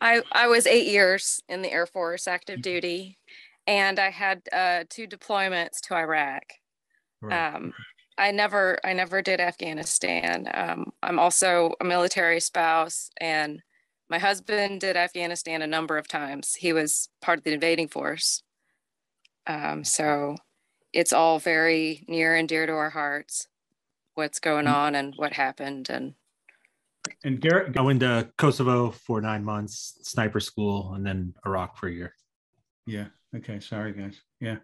I, I was eight years in the Air Force active duty, and I had uh, two deployments to Iraq. Right. Um, I never I never did Afghanistan. Um, I'm also a military spouse, and my husband did Afghanistan a number of times. He was part of the invading force. Um, so it's all very near and dear to our hearts. What's going Mm. on and what happened, and And Garrett, I went to Kosovo for nine months, sniper school, and then Iraq for a year. Yeah. Okay. Sorry, guys. Yeah.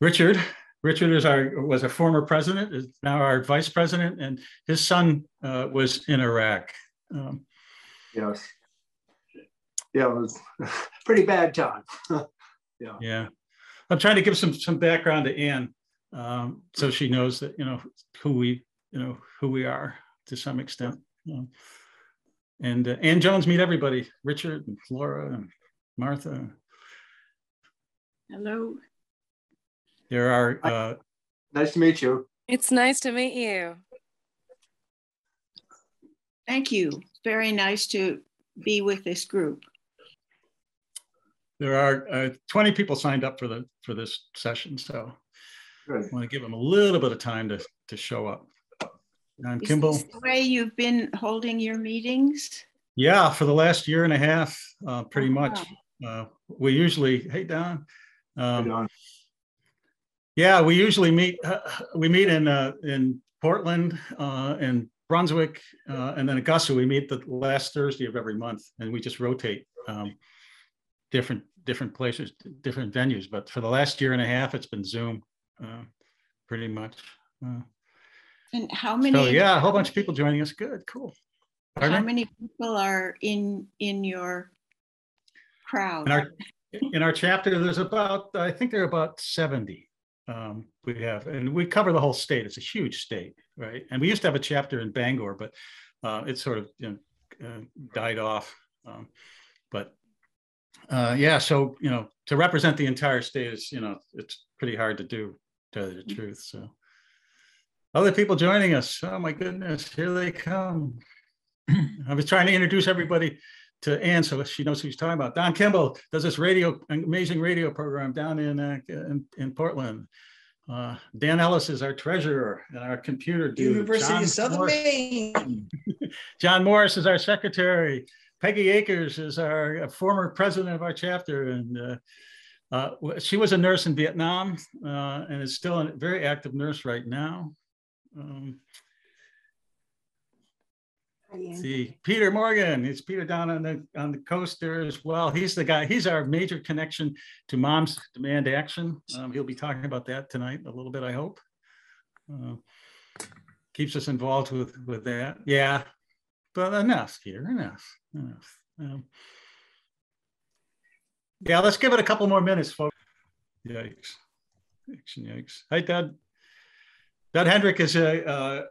Richard. Richard is our was a former president, is now our vice president, and his son uh, was in Iraq. Um, Yes. Yeah, it was pretty bad time. Yeah. Yeah, I'm trying to give some some background to Ann, um, so she knows that you know who we you know who we are to some extent. Um, and uh, Ann Jones, meet everybody: Richard and Flora and Martha. Hello. There are uh, Nice to meet you. it's nice to meet you. Thank you. Very nice to be with this group. There are uh, 20 people signed up for the for this session, so Good. I want to give them a little bit of time to to show up. John Is Kimball, this the way you've been holding your meetings? yeah, for the last year and a half, uh, pretty much. Wow. Uh, we usually, hey Don, Right um, on. yeah, we usually meet. Uh, we meet in uh, in Portland uh, and Brunswick, uh, and then Augusta. We meet the last Thursday of every month, and we just rotate. Um, different different places, different venues. But for the last year and a half, it's been Zoom, uh, pretty much. And how many? so yeah, a whole bunch of people joining us. Good, cool. How Pardon me? many people are in, in your crowd? In our in our chapter, there's about I think there are about seventy. Um, we have, and we cover the whole state. It's a huge state, right? And we used to have a chapter in Bangor, but uh, it sort of you know, uh, died off. Um, but uh, yeah, so you know, to represent the entire state is you know it's pretty hard to do. To tell you the truth, so other people joining us. Oh my goodness, here they come. I was trying to introduce everybody to Ann so she knows who she's talking about. Don Kimball does this radio, amazing radio program down in uh, in, in Portland. Uh, Dan Ellis is our treasurer and our computer dude. University John of Southern Morris- Maine. John Morris is our secretary. Peggy Akers is our uh, former president of our chapter, and uh, uh, she was a nurse in Vietnam uh, and is still a very active nurse right now. Um, see Peter Morgan. It's Peter down on the on the coast there as well. He's the guy. He's our major connection to Moms Demand Action. Um, he'll be talking about that tonight a little bit. I hope. Uh, keeps us involved with with that. Yeah, but enough, Peter. Enough. Enough. Um, yeah, let's give it a couple more minutes, folks. Yikes. Yikes, yikes. Hi, Dad. Dud Hendrick is a,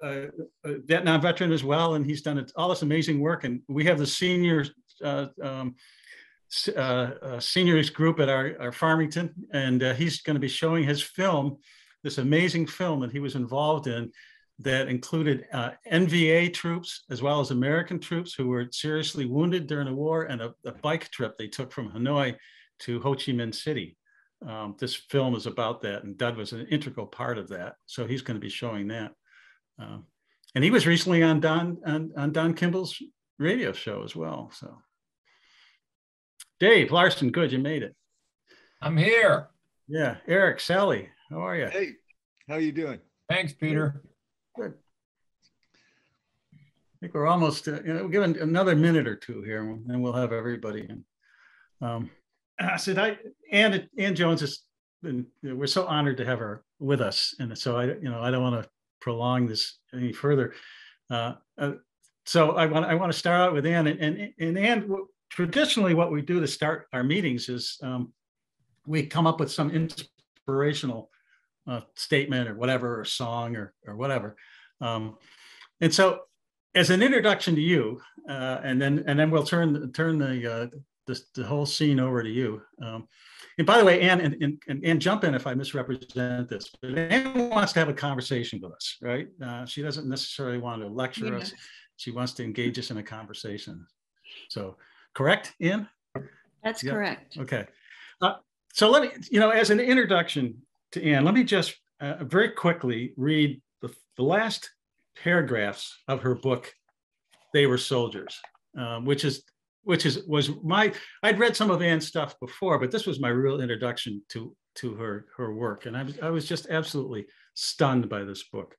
a, a, Vietnam veteran as well, and he's done all this amazing work. And we have the senior uh, um, uh, uh, seniors group at our, our Farmington, and uh, he's going to be showing his film, this amazing film that he was involved in, that included uh, NVA troops as well as American troops who were seriously wounded during the war, and a, a bike trip they took from Hanoi to Ho Chi Minh City. Um, this film is about that, and Dud was an integral part of that. So he's going to be showing that. Um, and he was recently on Don on, on Don Kimball's radio show as well. So, Dave Larson, good, you made it. I'm here. Yeah, Eric, Sally, how are you? Hey, how are you doing? Thanks, Peter. Good. I think we're almost, uh, you know, given another minute or two here, and then we'll have everybody in. Um, I said, I, and Ann Jones has been, we're so honored to have her with us. And so I, you know, I don't want to prolong this any further. Uh, uh, so I want, I want to start out with Ann and, and, and Ann, traditionally what we do to start our meetings is um, we come up with some inspirational uh, statement or whatever, or song or, or whatever. Um, and so as an introduction to you, uh, and then and then we'll turn turn the uh, the, the whole scene over to you. Um, and by the way, Ann, and, and, and, and jump in if I misrepresent this, but Ann wants to have a conversation with us, right? Uh, she doesn't necessarily want to lecture Yeah. us. She wants to engage us in a conversation. So correct, Ann? That's Yeah. correct. Okay. Uh, so let me, you know, as an introduction to Ann, let me just uh, very quickly read the, the last paragraphs of her book, They Were Soldiers, um, which is which is was my I'd read some of Ann's stuff before, but this was my real introduction to to her her work, and I was I was just absolutely stunned by this book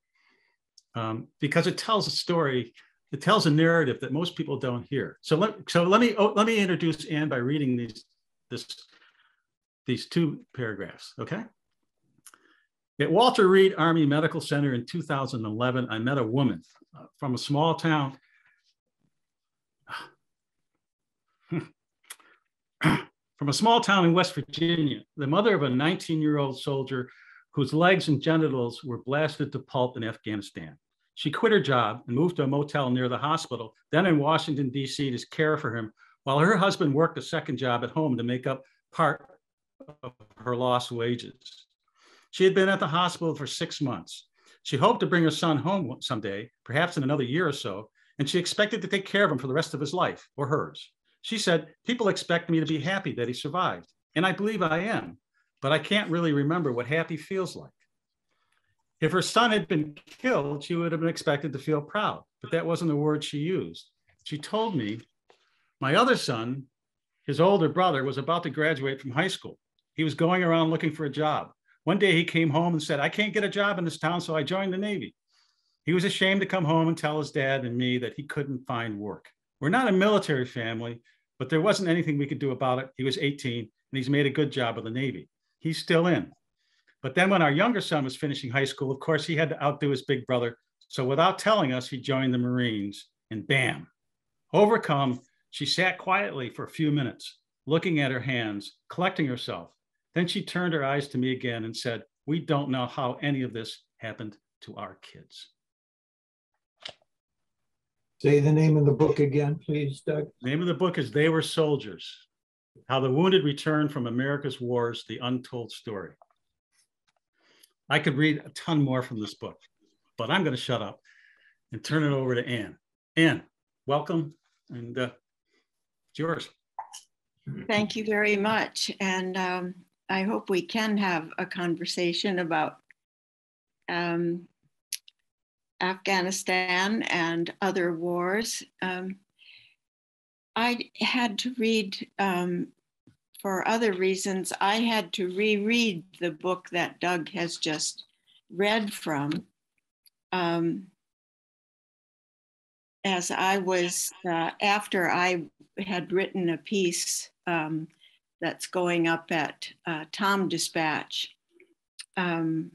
um, because it tells a story. It tells a narrative that most people don't hear. So let so let me oh, let me introduce Ann by reading these this these two paragraphs. Okay. At Walter Reed Army Medical Center in 2011, I met a woman uh, from a small town. Hmm. from a small town in West Virginia, the mother of a 19 year old soldier whose legs and genitals were blasted to pulp in Afghanistan. She quit her job and moved to a motel near the hospital, then in Washington, D.C. to care for him, while her husband worked a second job at home to make up part of her lost wages. She had been at the hospital for six months. She hoped to bring her son home someday, perhaps in another year or so, and she expected to take care of him for the rest of his life or hers. She said, People expect me to be happy that he survived. And I believe I am, but I can't really remember what happy feels like. If her son had been killed, she would have been expected to feel proud, but that wasn't the word she used. She told me, My other son, his older brother, was about to graduate from high school. He was going around looking for a job. One day he came home and said, I can't get a job in this town, so I joined the Navy. He was ashamed to come home and tell his dad and me that he couldn't find work. We're not a military family, but there wasn't anything we could do about it. He was 18 and he's made a good job of the Navy. He's still in. But then when our younger son was finishing high school, of course, he had to outdo his big brother. So without telling us, he joined the Marines and bam, overcome, she sat quietly for a few minutes, looking at her hands, collecting herself. Then she turned her eyes to me again and said, We don't know how any of this happened to our kids. Say the name of the book again, please, Doug. The name of the book is They Were Soldiers How the Wounded Return from America's Wars, The Untold Story. I could read a ton more from this book, but I'm going to shut up and turn it over to Ann. Ann, welcome, and uh, it's yours. Thank you very much. And um, I hope we can have a conversation about um, Afghanistan and other wars. Um, I had to read, um, for other reasons, I had to reread the book that Doug has just read from. Um, as I was, uh, after I had written a piece um, that's going up at uh, TomDispatch, um,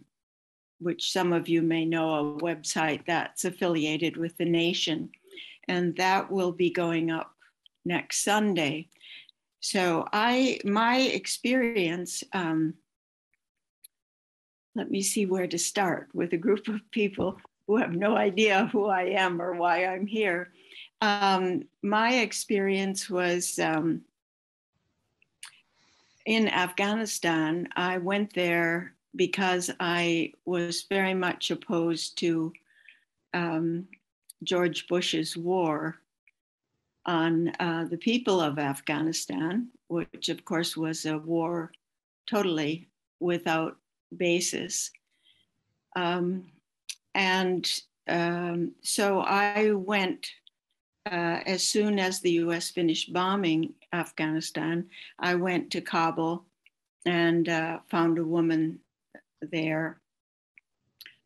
which some of you may know, a website that's affiliated with the nation. And that will be going up next Sunday. So I, my experience, um, let me see where to start with a group of people who have no idea who I am or why I'm here. Um, my experience was um, in Afghanistan. I went there because I was very much opposed to um, George Bush's war on uh, the people of Afghanistan, which of course was a war totally without basis. Um, and um, so I went uh, as soon as the US finished bombing Afghanistan, I went to Kabul and uh, found a woman there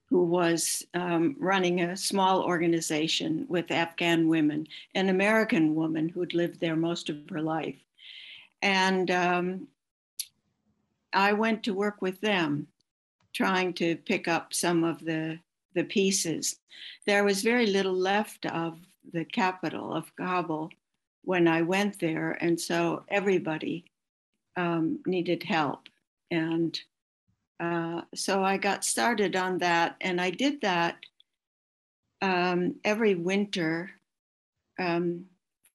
who was um, running a small organization with Afghan women, an American woman who'd lived there most of her life. And um, I went to work with them, trying to pick up some of the, the pieces. There was very little left of the capital of Kabul when I went there. And so everybody um, needed help. And uh, so I got started on that, and I did that um, every winter um,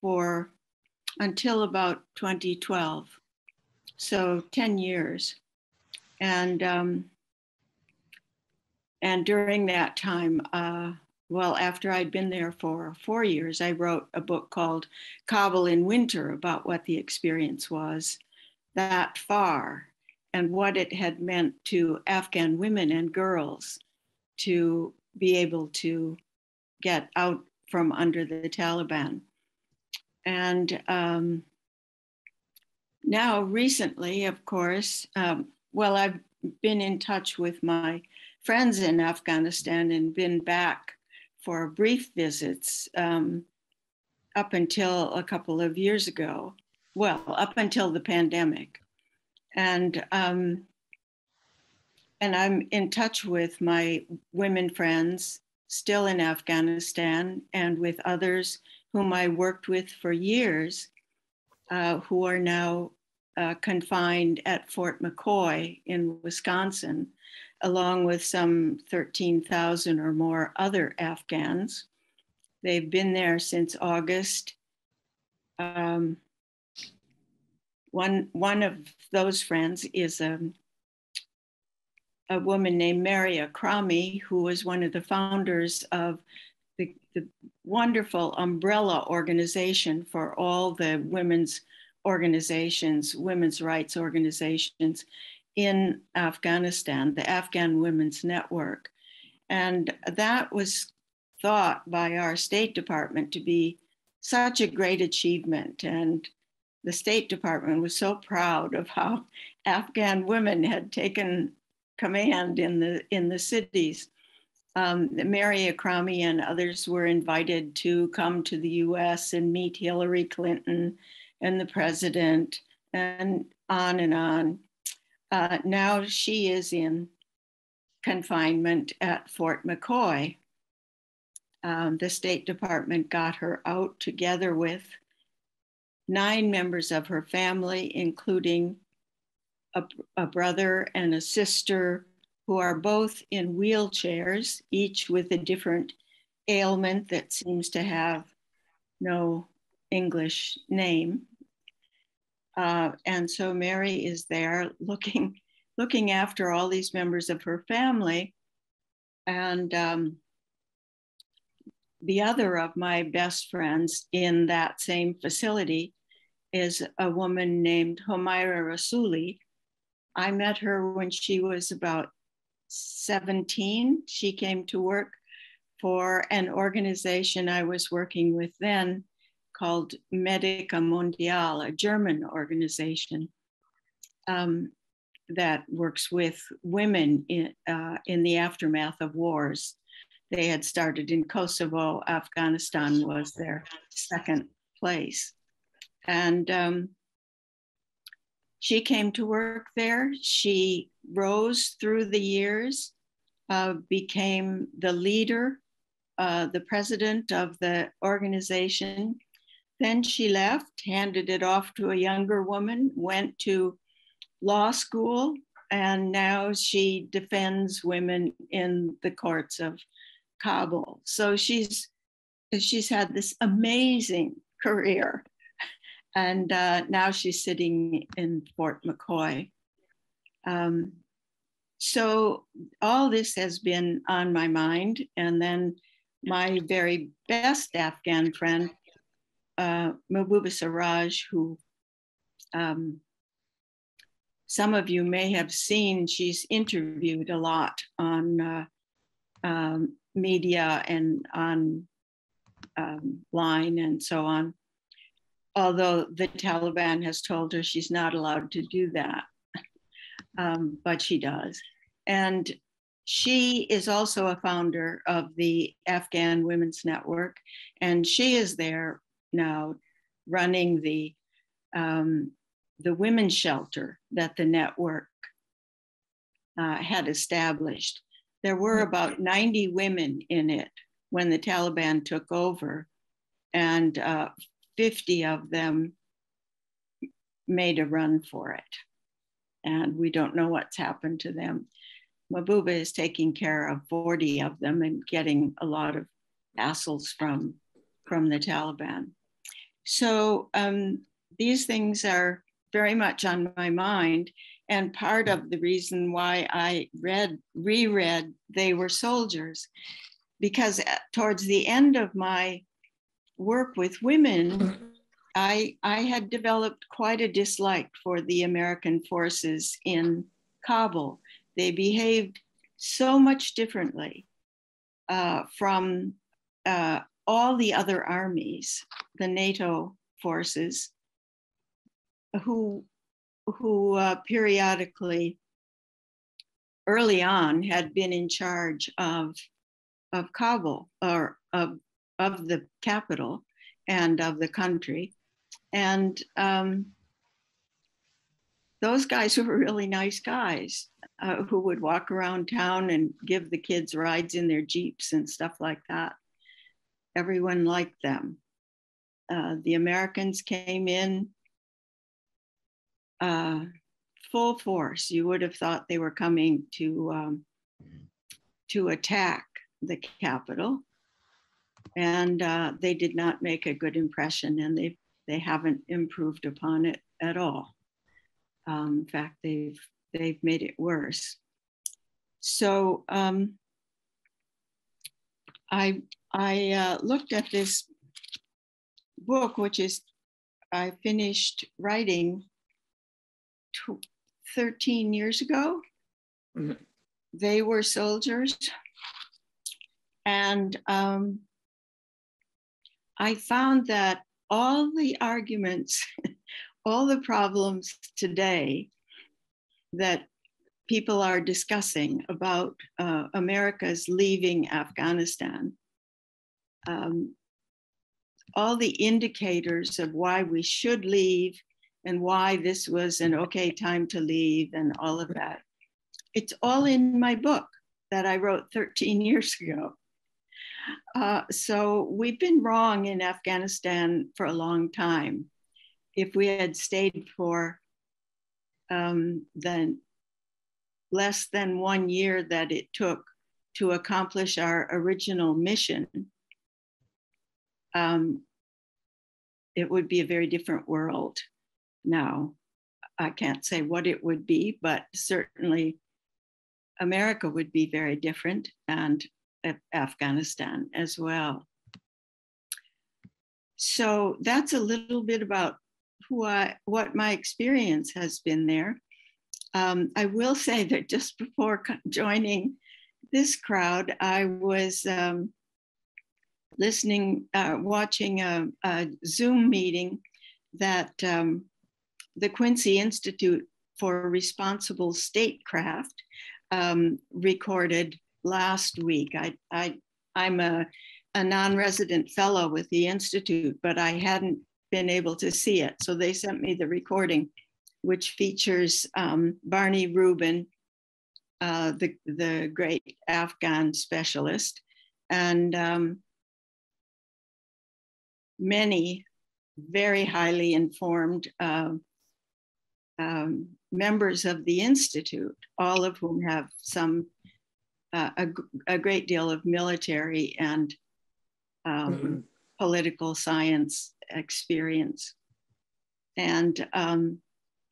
for until about 2012. So 10 years. And um, and during that time, uh, well, after I'd been there for four years, I wrote a book called Kabul in Winter about what the experience was that far and what it had meant to Afghan women and girls to be able to get out from under the Taliban. And um, now, recently, of course, um, well, I've been in touch with my friends in Afghanistan and been back for brief visits um, up until a couple of years ago. Well, up until the pandemic. And um, and I'm in touch with my women friends still in Afghanistan and with others whom I worked with for years uh, who are now uh, confined at Fort McCoy in Wisconsin, along with some 13,000 or more other Afghans. They've been there since August. Um, one, one of those friends is a, a woman named Mary Akrami, who was one of the founders of the, the wonderful umbrella organization for all the women's organizations, women's rights organizations in Afghanistan, the Afghan Women's Network. And that was thought by our State Department to be such a great achievement. And the State Department was so proud of how Afghan women had taken command in the in the cities. Um, Mary Akrami and others were invited to come to the U.S. and meet Hillary Clinton and the president, and on and on. Uh, now she is in confinement at Fort McCoy. Um, the State Department got her out together with nine members of her family, including a, a brother and a sister who are both in wheelchairs, each with a different ailment that seems to have no English name. Uh, and so Mary is there looking, looking after all these members of her family. And um, the other of my best friends in that same facility is a woman named Homaira Rasuli. I met her when she was about 17. She came to work for an organization I was working with then called Medica Mondiale, a German organization um, that works with women in, uh, in the aftermath of wars. They had started in Kosovo, Afghanistan was their second place. And um, she came to work there. She rose through the years, uh, became the leader, uh, the president of the organization, then she left, handed it off to a younger woman, went to law school, and now she defends women in the courts of Kabul. So she's she's had this amazing career, and uh, now she's sitting in Fort McCoy. Um, so all this has been on my mind, and then my very best Afghan friend uh, Mahbouba Seraj, who um, some of you may have seen, she's interviewed a lot on uh, um, media and on um, line and so on. Although the Taliban has told her she's not allowed to do that, um, but she does. And she is also a founder of the Afghan Women's Network, and she is there now running the um, the women's shelter that the network uh, had established. There were about 90 women in it when the Taliban took over, and uh, 50 of them made a run for it. And we don't know what's happened to them. Mahbouba is taking care of 40 of them and getting a lot of hassles from, from the Taliban. So um, these things are very much on my mind. And part of the reason why I read, reread They Were Soldiers because towards the end of my work with women, I, I had developed quite a dislike for the American forces in Kabul. They behaved so much differently uh, from uh, all the other armies, the NATO forces, who, who uh, periodically, early on, had been in charge of, of Kabul or of, of the capital and of the country. And um, those guys were really nice guys uh, who would walk around town and give the kids rides in their Jeeps and stuff like that. Everyone liked them. Uh, the Americans came in uh, full force. You would have thought they were coming to, um, to attack the capital. And uh, they did not make a good impression, and they they haven't improved upon it at all. Um, in fact, they've they've made it worse. So um, I I uh, looked at this book, which is I finished writing tw- 13 years ago. Mhm. They were soldiers, and um, I found that all the arguments, all the problems today that people are discussing about uh, America's leaving Afghanistan, um, all the indicators of why we should leave and why this was an okay time to leave and all of that. It's all in my book that I wrote 13 years ago. Uh, so we've been wrong in Afghanistan for a long time. If we had stayed for um, the less than one year that it took to accomplish our original mission, um, it would be a very different world now. I can't say what it would be, but certainly America would be very different and Afghanistan as well. So that's a little bit about who I, what my experience has been there. Um, I will say that just before joining this crowd, I was um, listening, uh, watching a, a, Zoom meeting that um, the Quincy Institute for Responsible Statecraft um, recorded last week. I, I, I'm a, a non-resident fellow with the Institute, but I hadn't been able to see it. So they sent me the recording, which features um, Barney Rubin, uh, the, the great Afghan specialist, and um, many very highly informed uh, um, members of the Institute, all of whom have some uh, a, a, great deal of military and um, mm-hmm. political science experience. And um,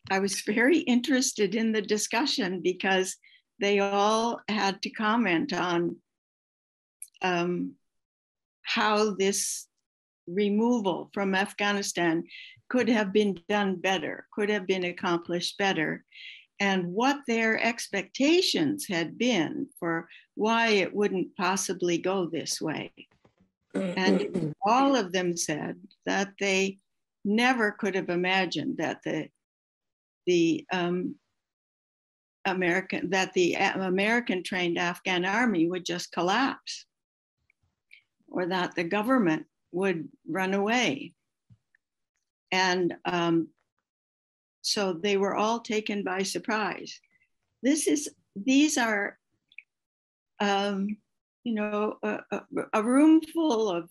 I was very interested in the discussion because they all had to comment on um, how this removal from Afghanistan could have been done better, could have been accomplished better, and what their expectations had been for why it wouldn't possibly go this way. And all of them said that they never could have imagined that the the um, American that the American trained Afghan army would just collapse, or that the government would run away. And um, so they were all taken by surprise. This is, these are, um, you know, a, a, a room full of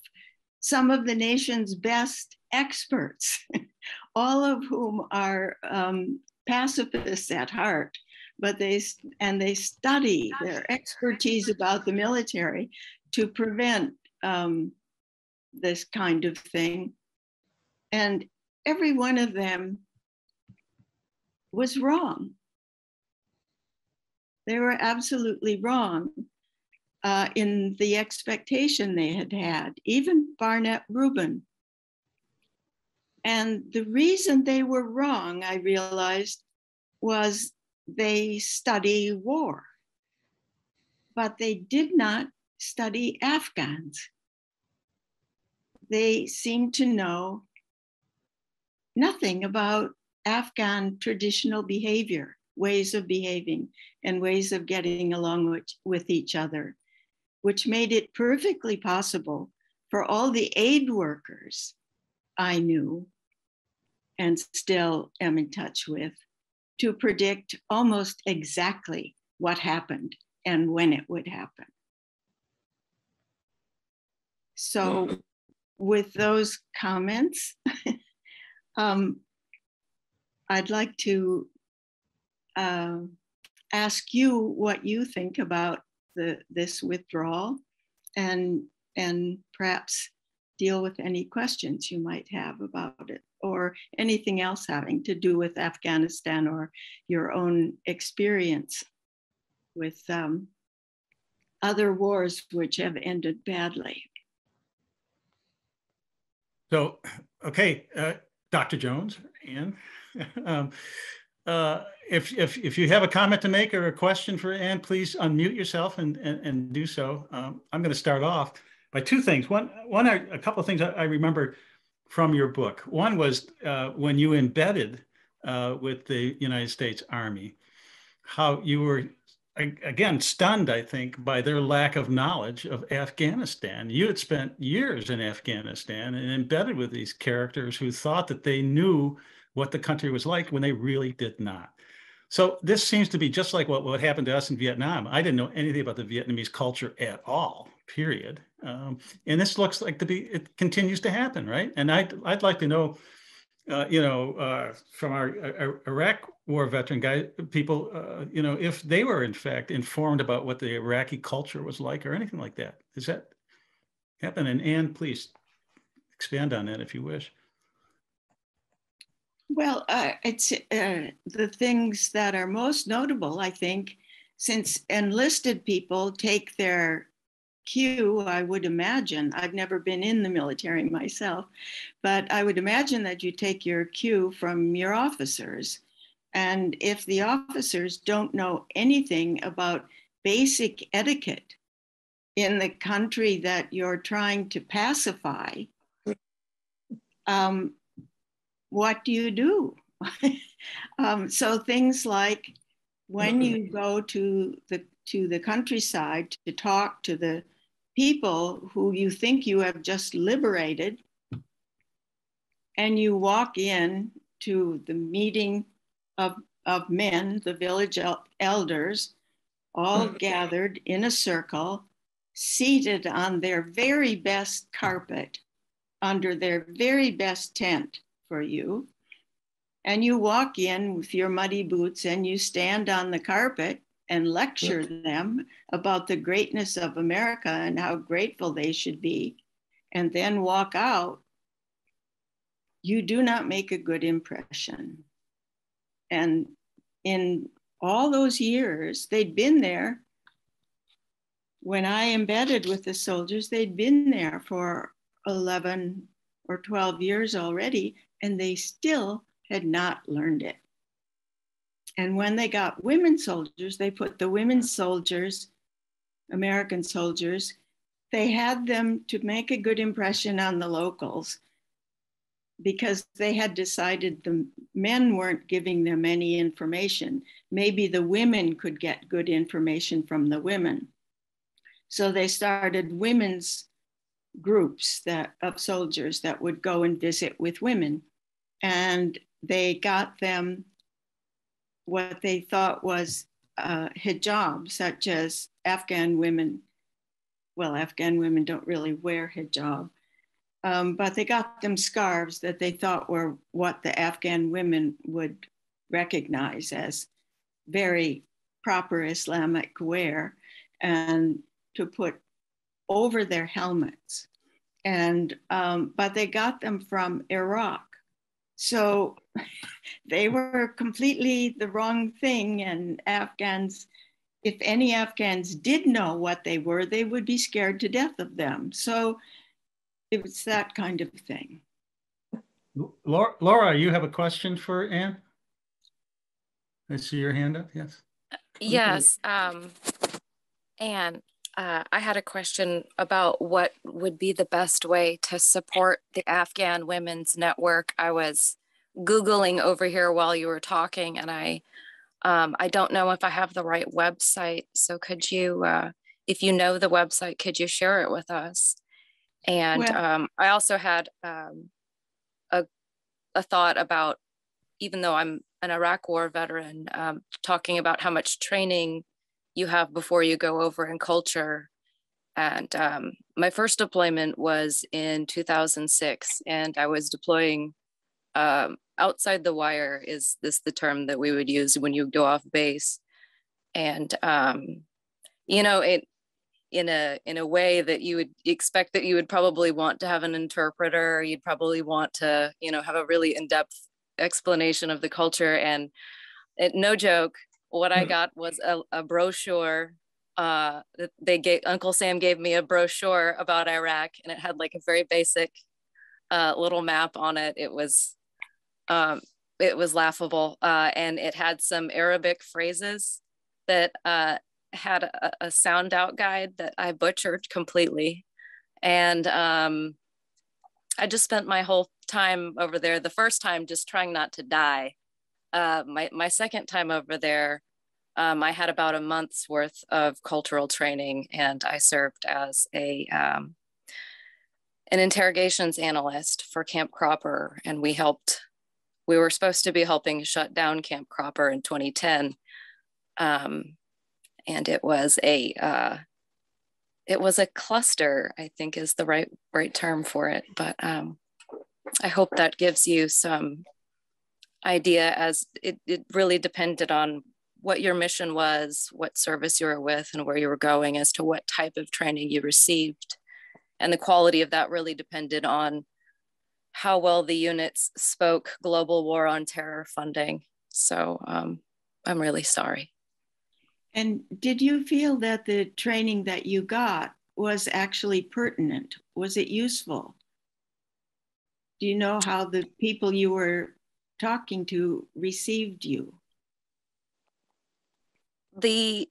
some of the nation's best experts, all of whom are um, pacifists at heart, but they and they study their expertise about the military to prevent um, this kind of thing. And every one of them was wrong. They were absolutely wrong. uh, in the expectation they had had, even Barnett Rubin. And the reason they were wrong, I realized, was they study war, but they did not study Afghans. They seemed to know nothing about Afghan traditional behavior, ways of behaving, and ways of getting along with, with each other, which made it perfectly possible for all the aid workers I knew and still am in touch with to predict almost exactly what happened and when it would happen. So, with those comments, um, I'd like to uh, ask you what you think about the, this withdrawal and, and perhaps deal with any questions you might have about it or anything else having to do with Afghanistan or your own experience with um, other wars which have ended badly. So, okay, uh, Dr. Jones, Ann, um, uh, if, if, if you have a comment to make or a question for Ann, please unmute yourself and, and, and do so. Um, I'm going to start off by two things. One, one, a couple of things I, I remember from your book. One was uh, when you embedded uh, with the United States Army, how you were again stunned, I think, by their lack of knowledge of Afghanistan. You had spent years in Afghanistan and embedded with these characters who thought that they knew what the country was like when they really did not. So this seems to be just like what, what happened to us in Vietnam. I didn't know anything about the Vietnamese culture at all, period. Um, and this looks like to be, it continues to happen, right? And I'd, I'd like to know, uh, you know, uh, from our, our, Iraq war veteran guy, people, uh, you know, if they were in fact informed about what the Iraqi culture was like or anything like that. Does that happen? And Ann, please expand on that if you wish. Well, uh, it's uh, the things that are most notable, I think, since enlisted people take their cue, I would imagine. I've never been in the military myself, but I would imagine that you take your cue from your officers. And if the officers don't know anything about basic etiquette in the country that you're trying to pacify, um, what do you do? um, so things like when you go to the to the countryside to talk to the people who you think you have just liberated and you walk in to the meeting of, of men, the village el- elders, all mm-hmm. gathered in a circle, seated on their very best carpet, under their very best tent for you. And you walk in with your muddy boots and you stand on the carpet and lecture them about the greatness of America and how grateful they should be, and then walk out, you do not make a good impression. And in all those years, they'd been there. When I embedded with the soldiers, they'd been there for 11 or 12 years already, and they still had not learned it. And when they got women soldiers, they put the women soldiers, American soldiers, they had them to make a good impression on the locals because they had decided the men weren't giving them any information. Maybe the women could get good information from the women. So they started women's groups that of soldiers that would go and visit with women. And they got them what they thought was uh, hijab, such as Afghan women. Well, Afghan women don't really wear hijab, um, but they got them scarves that they thought were what the Afghan women would recognize as very proper Islamic wear, and to put over their helmets. And um, but they got them from Iraq, so they were completely the wrong thing, and Afghans if any Afghans did know what they were, they would be scared to death of them. So it was that kind of thing. Laura, Laura, you have a question for Ann? I see your hand up, yes. Yes. Um, and uh, I had a question about what would be the best way to support the Afghan Women's Network. I was Googling over here while you were talking, and I um, I don't know if I have the right website. So could you, uh, if you know the website, could you share it with us? And Well- um, I also had um, a, a thought about, even though I'm an Iraq War veteran, um, talking about how much training you have before you go over in culture. And um, my first deployment was in 2006, and I was deploying um, outside the wire. Is this the term that we would use when you go off base? And um, you know, it in a in a way that you would expect that you would probably want to have an interpreter. You'd probably want to, you know, have a really in depth explanation of the culture. And it, no joke, what I Hmm. got was a, a brochure. Uh, they gave Uncle Sam gave me a brochure about Iraq, and it had like a very basic uh, little map on it. It was um, it was laughable, uh, and it had some Arabic phrases that uh, had a, a sound out guide that I butchered completely, and um, I just spent my whole time over there. The first time just trying not to die. Uh, my my second time over there, um, I had about a month's worth of cultural training, and I served as a um, an interrogations analyst for Camp Cropper, and we helped. We were supposed to be helping shut down Camp Cropper in 2010, um, and it was a uh, it was a cluster. I think is the right right term for it. But um, I hope that gives you some idea, as it, it really depended on what your mission was, what service you were with, and where you were going, as to what type of training you received. And the quality of that really depended on how well the units spoke global war on terror funding. So um, I'm really sorry. And did you feel that the training that you got was actually pertinent? Was it useful? Do you know how the people you were talking to received you? The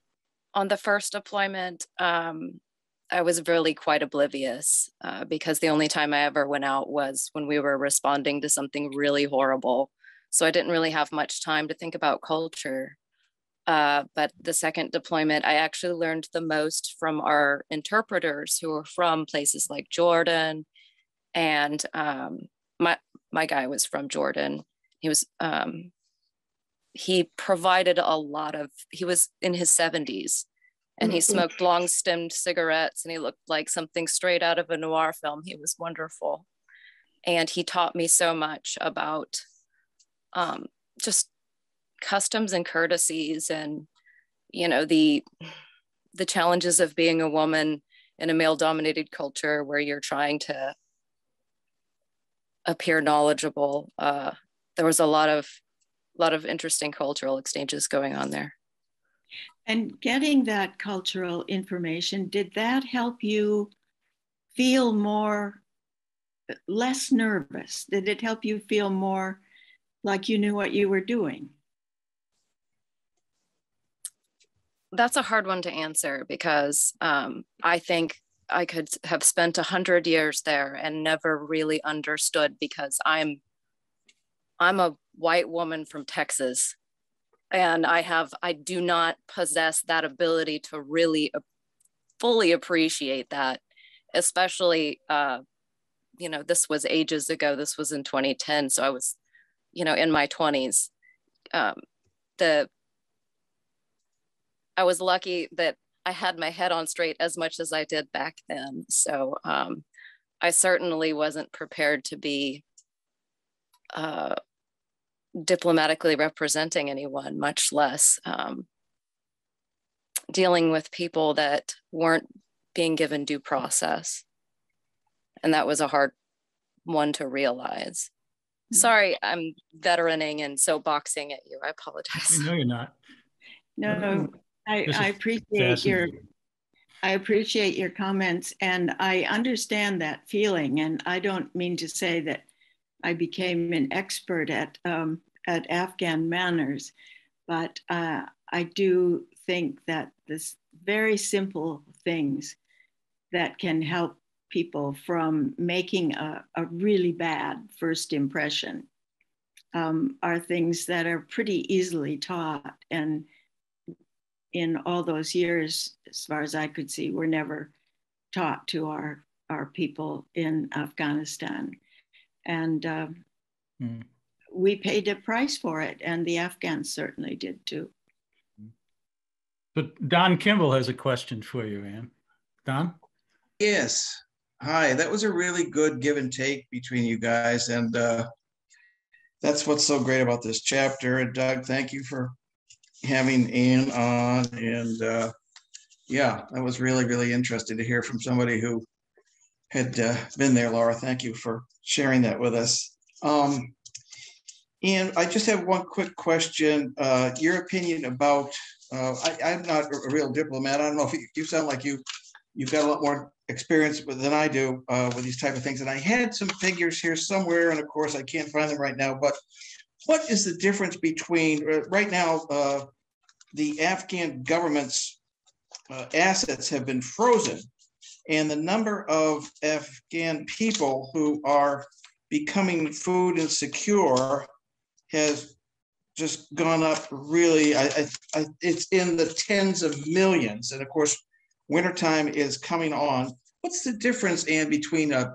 on the first deployment, um, I was really quite oblivious uh, because the only time I ever went out was when we were responding to something really horrible. So I didn't really have much time to think about culture. Uh, but the second deployment, I actually learned the most from our interpreters who were from places like Jordan, and um, my my guy was from Jordan. He was um, he provided a lot of. He was in his seventies, and he smoked long stemmed cigarettes, and he looked like something straight out of a noir film. He was wonderful, and he taught me so much about um, just customs and courtesies and you know the the challenges of being a woman in a male dominated culture where you're trying to appear knowledgeable uh, there was a lot of lot of interesting cultural exchanges going on there And getting that cultural information, did that help you feel more, less nervous? Did it help you feel more like you knew what you were doing? that's a hard one to answer because um, I think I could have spent a hundred years there and never really understood because I'm I'm a white woman from Texas and I have I do not possess that ability to really fully appreciate that especially uh, you know this was ages ago this was in 2010 so I was you know in my 20s um, the I was lucky that I had my head on straight as much as I did back then. So um, I certainly wasn't prepared to be uh, diplomatically representing anyone, much less um, dealing with people that weren't being given due process. And that was a hard one to realize. Sorry, I'm veteraning and so boxing at you. I apologize. No, you're not. No, no, I, I appreciate your. I appreciate your comments and I understand that feeling. And I don't mean to say that I became an expert at, um, at Afghan manners, but uh, I do think that this very simple things that can help people from making a, a really bad first impression um, are things that are pretty easily taught. And in all those years, as far as I could see, were never taught to our, our people in Afghanistan. And um, Hmm. we paid a price for it, and the Afghans certainly did too. But Don Kimball has a question for you, Ann. Don? Yes. Hi, that was a really good give and take between you guys. And uh, that's what's so great about this chapter. And Doug, thank you for having Ann on. And uh, yeah, that was really, really interesting to hear from somebody who had uh, been there, Laura. Thank you for sharing that with us. Um, and I just have one quick question. Uh, your opinion about, uh, I, I'm not a real diplomat. I don't know if you, you sound like you, you've got a lot more experience with, than I do uh, with these type of things. And I had some figures here somewhere, and of course I can't find them right now. But what is the difference between uh, right now? Uh, the Afghan government's assets have been frozen, and the number of Afghan people who are becoming food insecure has just gone up really. I, I, I, it's in the tens of millions, and of course, wintertime is coming on. What's the difference, Ann, between a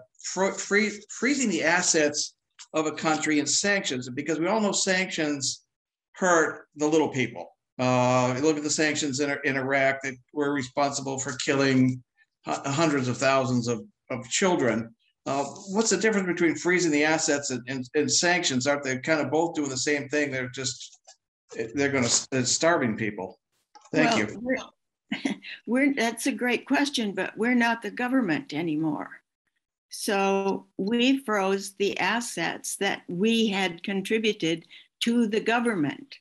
free, freezing the assets of a country and sanctions? Because we all know sanctions hurt the little people. Uh, look at the sanctions in, in Iraq that were responsible for killing hundreds of thousands of, of children. Uh, what's the difference between freezing the assets and, and, and sanctions? Aren't they kind of both doing the same thing? They're just they're going to starving people. Thank Well, you. We're, we're, that's a great question, but we're not the government anymore. So we froze the assets that we had contributed to the government,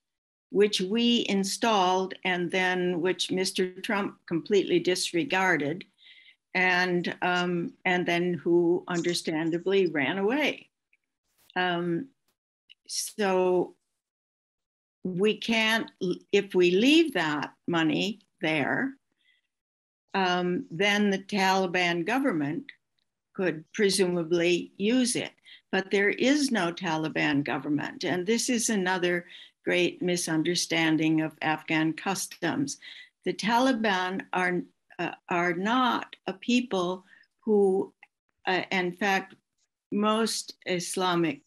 which we installed and then which Mr. Trump completely disregarded and, um, and then who understandably ran away. Um, so we can't, if we leave that money there, um, then the Taliban government could presumably use it. But there is no Taliban government. And this is another great misunderstanding of Afghan customs. The Taliban are, uh, are not a people who, uh, in fact, most Islamic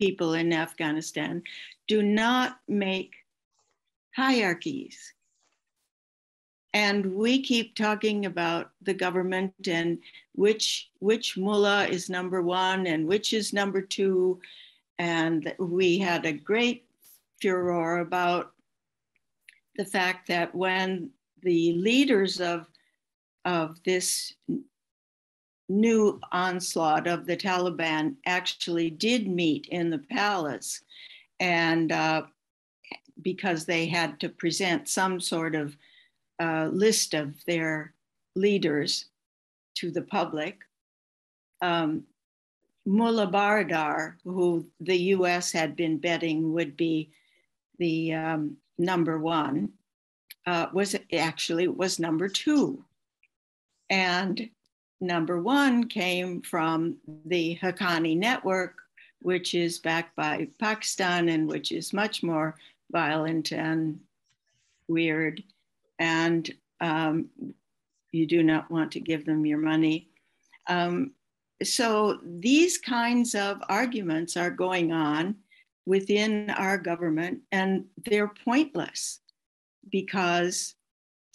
people in Afghanistan do not make hierarchies. And we keep talking about the government and which which mullah is number one and which is number two. And we had a great furor about the fact that when the leaders of, of this new onslaught of the Taliban actually did meet in the palace, and uh, because they had to present some sort of uh, list of their leaders to the public. Um, Mullah Baradar, who the US had been betting would be the um, number one, uh, was actually was number two. And number one came from the Haqqani network, which is backed by Pakistan and which is much more violent and weird. And um, you do not want to give them your money. Um, so these kinds of arguments are going on within our government, and they're pointless because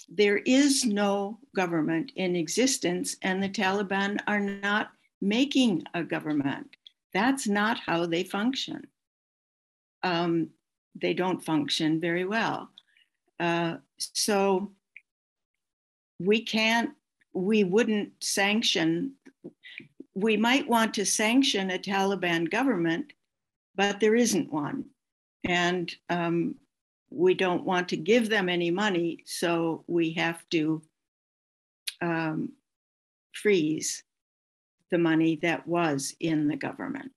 there is no government in existence, and the Taliban are not making a government. That's not how they function. Um, they don't function very well. Uh, so we can't, we wouldn't sanction, we might want to sanction a Taliban government, but there isn't one. And um, we don't want to give them any money, so we have to um, freeze the money that was in the government.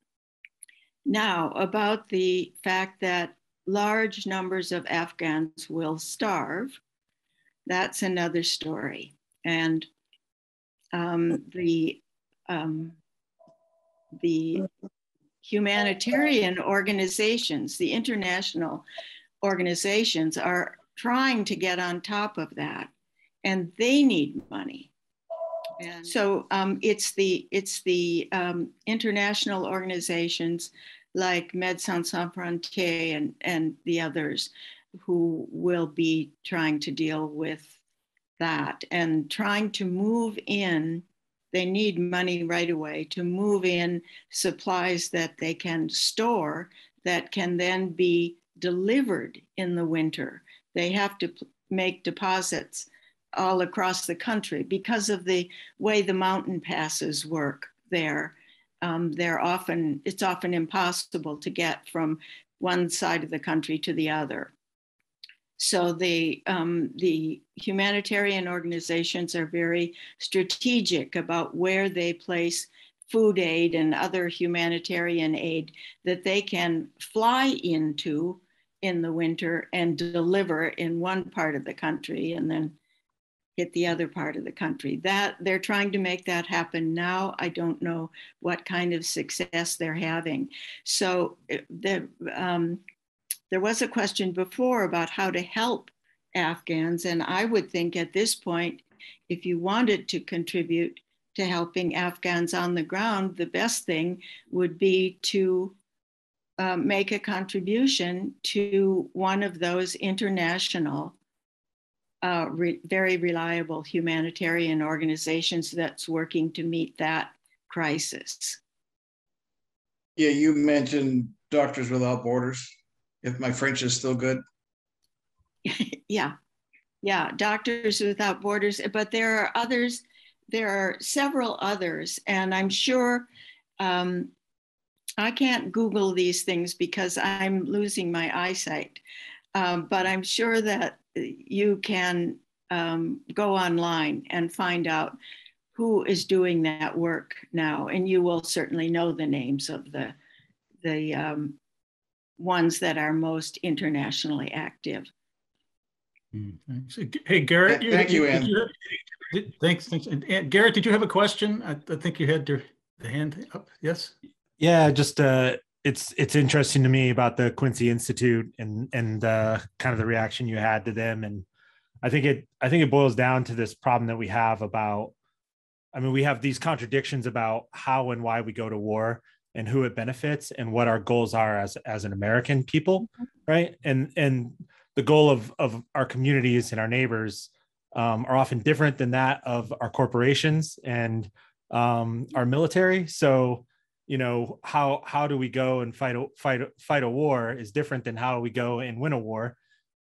Now, about the fact that large numbers of Afghans will starve, that's another story. And um, the um, the humanitarian organizations, the international organizations are trying to get on top of that and they need money. And so um, it's the it's the um, international organizations like Médecins Sans Frontières and, and the others who will be trying to deal with that and trying to move in they need money right away to move in supplies that they can store that can then be delivered in the winter. They have to make deposits all across the country because of the way the mountain passes work there. Um, they're often, it's often impossible to get from one side of the country to the other. So the, um, the humanitarian organizations are very strategic about where they place food aid and other humanitarian aid that they can fly into in the winter and deliver in one part of the country and then hit the other part of the country. That they're trying to make that happen now. I don't know what kind of success they're having. So eh, the um, there was a question before about how to help Afghans. And I would think at this point, if you wanted to contribute to helping Afghans on the ground, the best thing would be to uh, make a contribution to one of those international, uh, re- very reliable humanitarian organizations that's working to meet that crisis. Yeah, you mentioned Doctors Without Borders if my French is still good. yeah, yeah, Doctors Without Borders, but there are others, there are several others, and I'm sure um, I can't Google these things because I'm losing my eyesight, um, but I'm sure that you can um, go online and find out who is doing that work now, and you will certainly know the names of the the um, ones that are most internationally active. Hmm, hey, Garrett. Thank you, Ann. thanks. thanks. And, and, Garrett, did you have a question? I, I think you had your the hand up. Yes. Yeah, just uh, it's it's interesting to me about the Quincy Institute and and uh, kind of the reaction you had to them, and I think it I think it boils down to this problem that we have about. I mean, we have these contradictions about how and why we go to war, and who it benefits and what our goals are as as an American people, right? And and the goal of of our communities and our neighbors um, are often different than that of our corporations and um, our military. So, you know, how how do we go and fight a fight fight a war is different than how we go and win a war.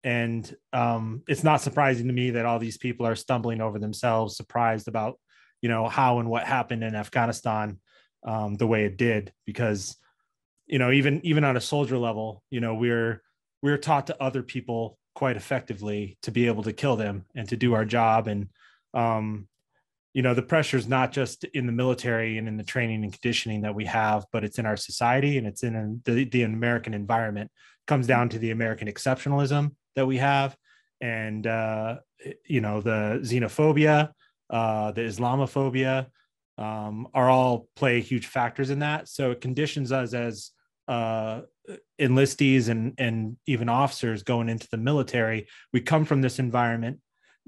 And um, it's not surprising to me that all these people are stumbling over themselves, surprised about, you know, how and what happened in Afghanistan um, the way it did because you know even even on a soldier level you know we're we're taught to other people quite effectively to be able to kill them and to do our job and um, you know the pressure is not just in the military and in the training and conditioning that we have but it's in our society and it's in the, the american environment it comes down to the american exceptionalism that we have and uh, you know the xenophobia uh, the islamophobia um, are all play huge factors in that. So it conditions us as uh, enlistees and and even officers going into the military. We come from this environment,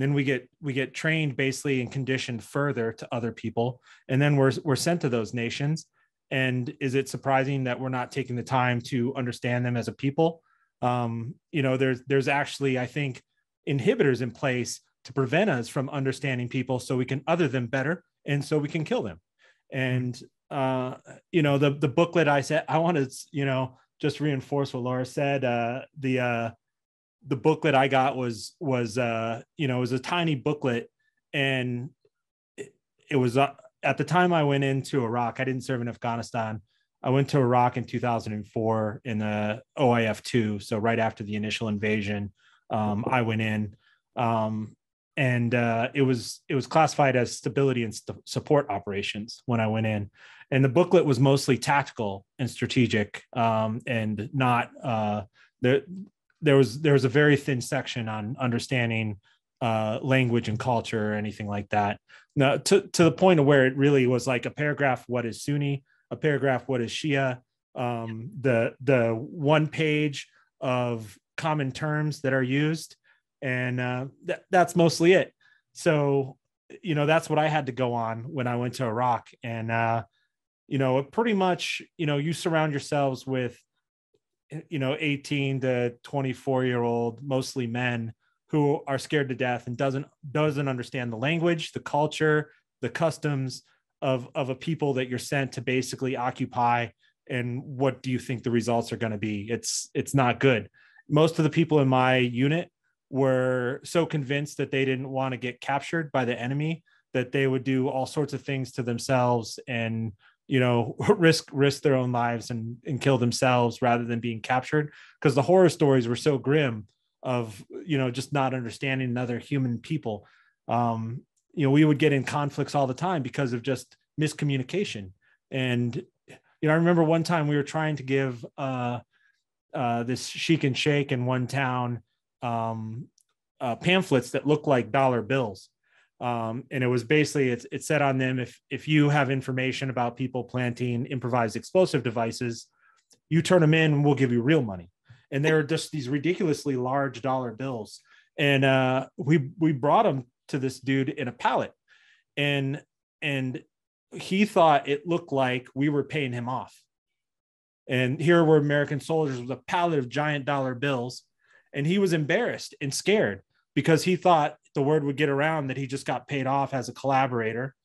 then we get we get trained basically and conditioned further to other people, and then we're we're sent to those nations. And is it surprising that we're not taking the time to understand them as a people? Um, you know, there's there's actually I think inhibitors in place to prevent us from understanding people so we can other them better and so we can kill them and uh, you know the the booklet i said i want to you know just reinforce what laura said uh, the uh, the booklet i got was was uh, you know it was a tiny booklet and it, it was uh, at the time i went into iraq i didn't serve in afghanistan I went to Iraq in 2004 in the OIF two, so right after the initial invasion, um, I went in, um, and uh, it was it was classified as stability and st- support operations when I went in, and the booklet was mostly tactical and strategic, um, and not uh. There was there was a very thin section on understanding uh, language and culture or anything like that. Now, to to the point of where it really was like a paragraph: what is Sunni? a paragraph what is Shia, um, the the one page of common terms that are used, and uh, th- that's mostly it. So you know that's what I had to go on when I went to Iraq, and uh, you know pretty much you know you surround yourselves with you know 18 to 24 year old mostly men who are scared to death and doesn't doesn't understand the language the culture the customs of of a people that you're sent to basically occupy and what do you think the results are going to be? It's it's not good. Most of the people in my unit were so convinced that they didn't want to get captured by the enemy that they would do all sorts of things to themselves and you know risk risk their own lives and and kill themselves rather than being captured. Because the horror stories were so grim of you know just not understanding another human people. Um you know we would get in conflicts all the time because of just miscommunication. And you know i remember one time we were trying to give uh uh this sheik and shake in one town um uh, pamphlets that looked like dollar bills um, and it was basically it, it said on them if if you have information about people planting improvised explosive devices you turn them in we'll give you real money. And they were just these ridiculously large dollar bills. And uh, we we brought them to this dude in a pallet. And and he thought it looked like we were paying him off. And here were american soldiers with a pallet of giant dollar bills. And he was embarrassed and scared because he thought the word would get around that he just got paid off as a collaborator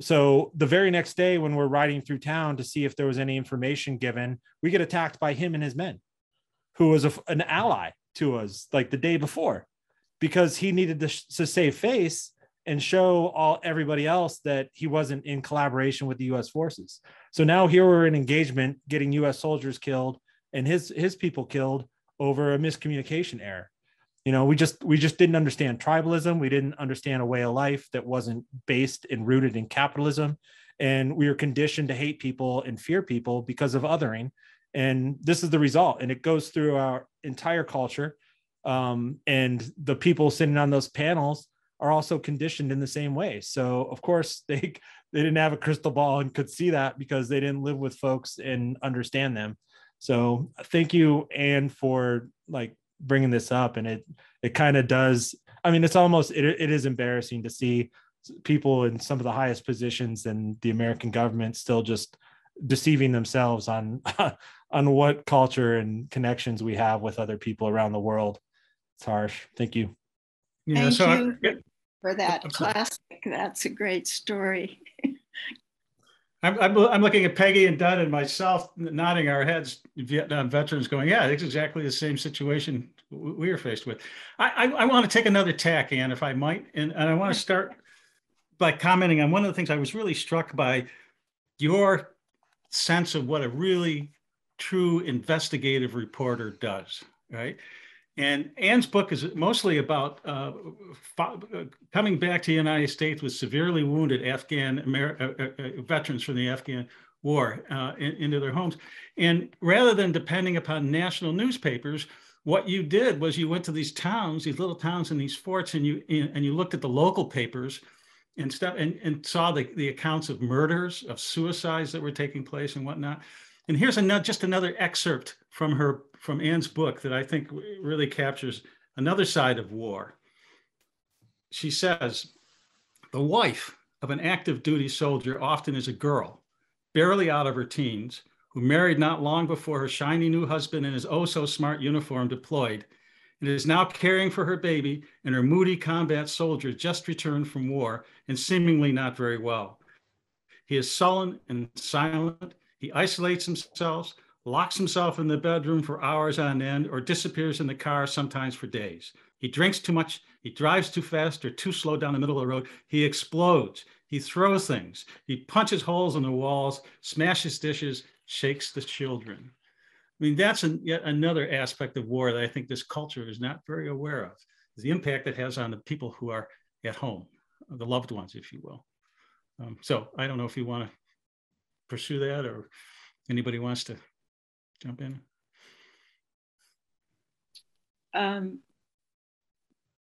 so the very next day when we're riding through town to see if there was any information given we get attacked by him and his men who was a, an ally to us like the day before because he needed to, to save face and show all everybody else that he wasn't in collaboration with the U.S. forces. So now here we're in engagement, getting U.S. soldiers killed and his his people killed over a miscommunication error. You know, we just we just didn't understand tribalism. We didn't understand a way of life that wasn't based and rooted in capitalism, and we were conditioned to hate people and fear people because of othering. And this is the result, and it goes through our entire culture. Um, and the people sitting on those panels are also conditioned in the same way. So of course they they didn't have a crystal ball and could see that because they didn't live with folks and understand them. So thank you Ann for like bringing this up and it it kind of does i mean it's almost it, it is embarrassing to see people in some of the highest positions in the american government still just deceiving themselves on on what culture and connections we have with other people around the world it's harsh. Thank you. Yeah, Thank so you I, for that classic. That's a great story. I'm, I'm, I'm, looking at Peggy and Don and myself nodding our heads, Vietnam veterans going, yeah, it's exactly the same situation we are faced with. I, I, I want to take another tack, Ann, if I might. And, and I want to start by commenting on one of the things I was really struck by your sense of what a really true investigative reporter does, right? And Ann's book is mostly about uh, coming back to the United States with severely wounded Afghan Amer uh, uh, uh, veterans from the Afghan war uh, in, into their homes. And rather than depending upon national newspapers, what you did was you went to these towns, these little towns and these forts, and you and you looked at the local papers and stuff and, and saw the, the accounts of murders, of suicides that were taking place and whatnot. And here's another, just another excerpt from her from Ann's book that I think really captures another side of war. She says, the wife of an active duty soldier often is a girl, barely out of her teens, who married not long before her shiny new husband in his oh so smart uniform deployed, and is now caring for her baby and her moody combat soldier just returned from war and seemingly not very well. He is sullen and silent. He isolates himself, locks himself in the bedroom for hours on end, or disappears in the car sometimes for days. He drinks too much, he drives too fast or too slow down the middle of the road. He explodes, he throws things, he punches holes in the walls, smashes dishes, shakes the children. I mean, that's an, yet another aspect of war that I think this culture is not very aware of, is the impact it has on the people who are at home, the loved ones, if you will. Um, so I don't know if you want to pursue that or anybody wants to jump in. Um,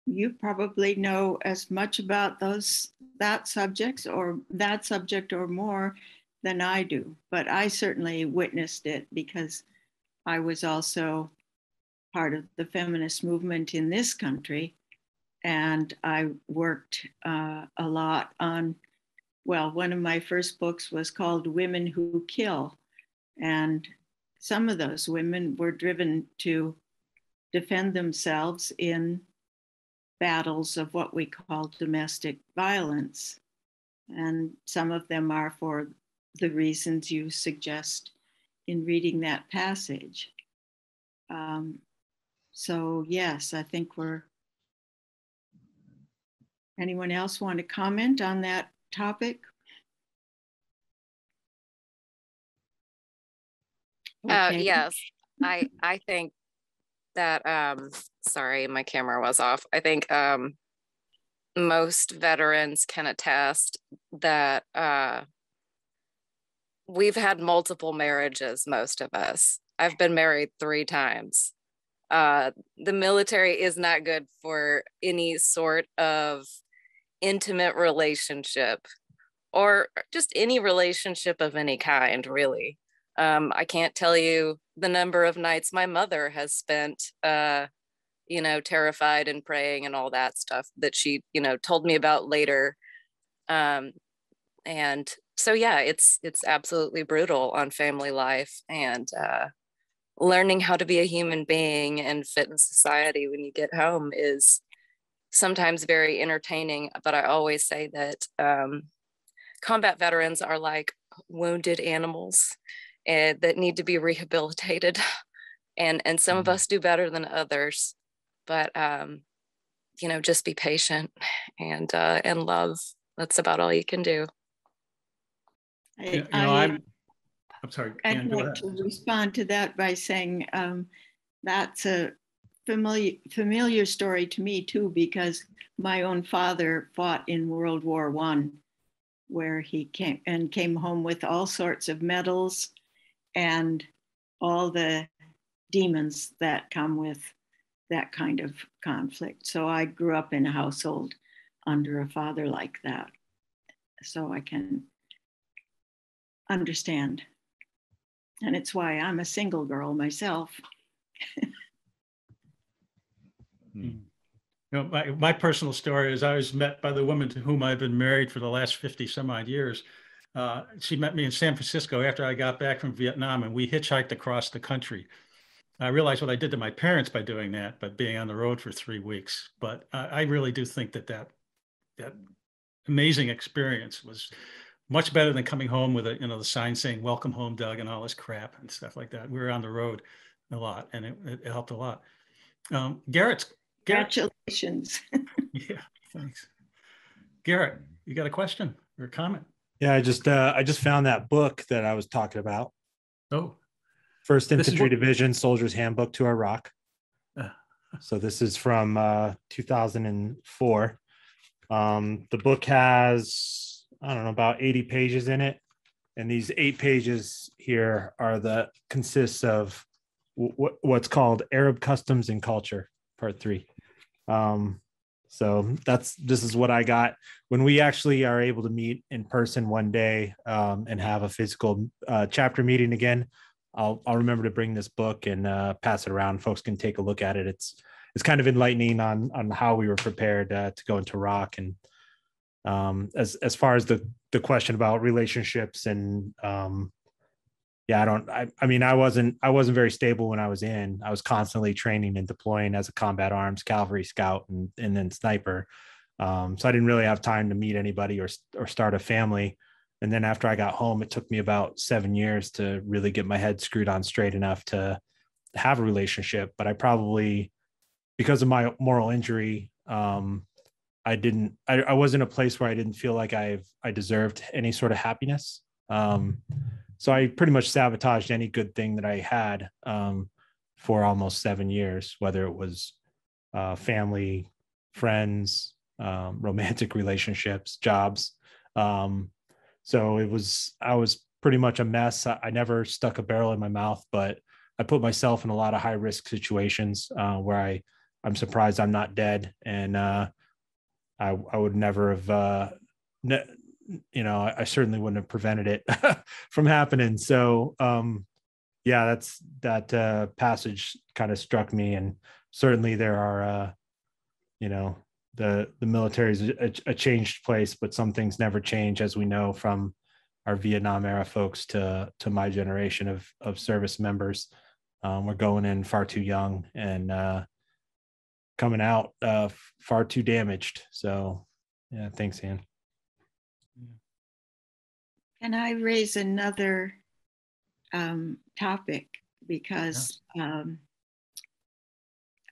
you probably know as much about those that subjects or that subject or more than I do, but I certainly witnessed it because I was also part of the feminist movement in this country. And I worked uh, a lot on, well, one of my first books was called Women Who Kill. And some of those women were driven to defend themselves in battles of what we call domestic violence. And some of them are for the reasons you suggest in reading that passage. Um, so, yes, I think we're. Anyone else want to comment on that topic? Uh, Okay. yes, I, I think that, um, sorry, my camera was off. I think, um, most veterans can attest that, uh, we've had multiple marriages, most of us. I've been married three times. Uh, the military is not good for any sort of intimate relationship or just any relationship of any kind, really. Um, I can't tell you the number of nights my mother has spent, uh, you know, terrified and praying and all that stuff that she, you know, told me about later. Um, and so, yeah, it's it's absolutely brutal on family life and uh, learning how to be a human being and fit in society when you get home is sometimes very entertaining. But I always say that um, combat veterans are like wounded animals uh, that need to be rehabilitated. And and some of us do better than others but um you know just be patient and uh and love. That's about all you can do. I- You know, I- I'm, I'm sorry, I'd go like to respond to that by saying um, that's a familiar familiar story to me too, because my own father fought in World War One, where he came and came home with all sorts of medals and all the demons that come with that kind of conflict. So I grew up in a household under a father like that, so I can understand. And it's why I'm a single girl myself. Hmm. You know, my, my personal story is I was met by the woman to whom I've been married for the last 50 some odd years. Uh, she met me in San Francisco after I got back from Vietnam and we hitchhiked across the country. I realized what I did to my parents by doing that, by being on the road for three weeks. But I, I really do think that that, that amazing experience was much better than coming home with a, you know, the sign saying, welcome home, Doug, and all this crap and stuff like that. We were on the road a lot and it, it helped a lot. Um, Garrett's, Garrett, Congratulations. yeah, thanks. Garrett, you got a question or a comment? Yeah, I just uh, I just found that book that I was talking about. Oh, First Infantry what- Division Soldier's Handbook to Iraq. Uh. So this is from uh, 2004. Um, the book has I don't know about 80 pages in it, and these eight pages here are the consists of w- what's called Arab customs and culture, part three. Um, so that's this is what I got when we actually are able to meet in person one day um, and have a physical uh, chapter meeting again. I'll I'll remember to bring this book and uh, pass it around. Folks can take a look at it. It's it's kind of enlightening on on how we were prepared uh, to go into Iraq and um, as as far as the the question about relationships and um, yeah, I don't. I, I mean, I wasn't. I wasn't very stable when I was in. I was constantly training and deploying as a combat arms cavalry scout and and then sniper. Um, so I didn't really have time to meet anybody or or start a family. And then after I got home, it took me about seven years to really get my head screwed on straight enough to have a relationship. But I probably, because of my moral injury, um, I didn't. I, I was in a place where I didn't feel like I've I deserved any sort of happiness. Um, so I pretty much sabotaged any good thing that I had um, for almost seven years, whether it was uh, family, friends, um, romantic relationships, jobs. Um, so it was, I was pretty much a mess. I, I, never stuck a barrel in my mouth, but I put myself in a lot of high risk situations uh, where I, I'm surprised I'm not dead. And uh, I, I would never have, uh, ne- you know, I, I, certainly wouldn't have prevented it from happening. So, um, yeah, that's that uh, passage kind of struck me, and certainly there are, uh, you know, the the military is a, a, changed place, but some things never change, as we know from our Vietnam era folks to to my generation of of service members. Um, we're going in far too young and uh, coming out uh, far too damaged. So, yeah, thanks, Ann. Can I raise another um, topic because um,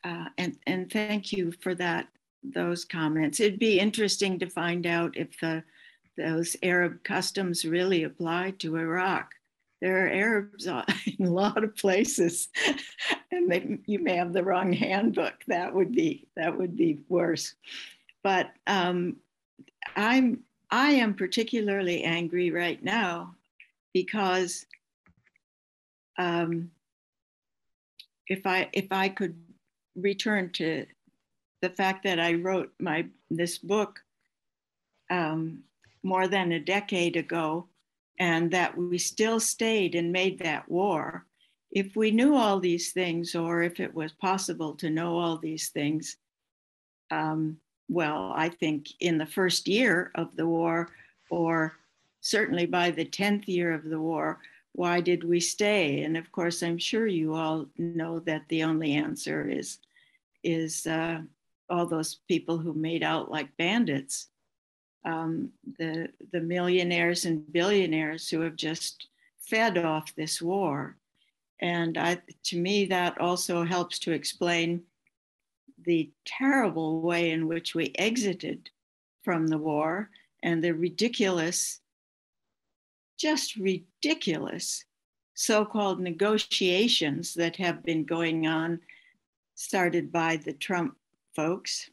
uh, and and thank you for that those comments. It'd be interesting to find out if the those Arab customs really apply to Iraq. There are Arabs in a lot of places, and they, you may have the wrong handbook. That would be that would be worse. But um, I'm I am particularly angry right now because um, if I if I could return to the fact that I wrote my this book um, more than a decade ago, and that we still stayed and made that war. If we knew all these things, or if it was possible to know all these things, um, well, I think in the first year of the war, or certainly by the 10th year of the war, why did we stay? And of course, I'm sure you all know that the only answer is, is uh, all those people who made out like bandits, um, the, the millionaires and billionaires who have just fed off this war. And I, to me, that also helps to explain the terrible way in which we exited from the war and the ridiculous just ridiculous so called negotiations that have been going on, started by the Trump folks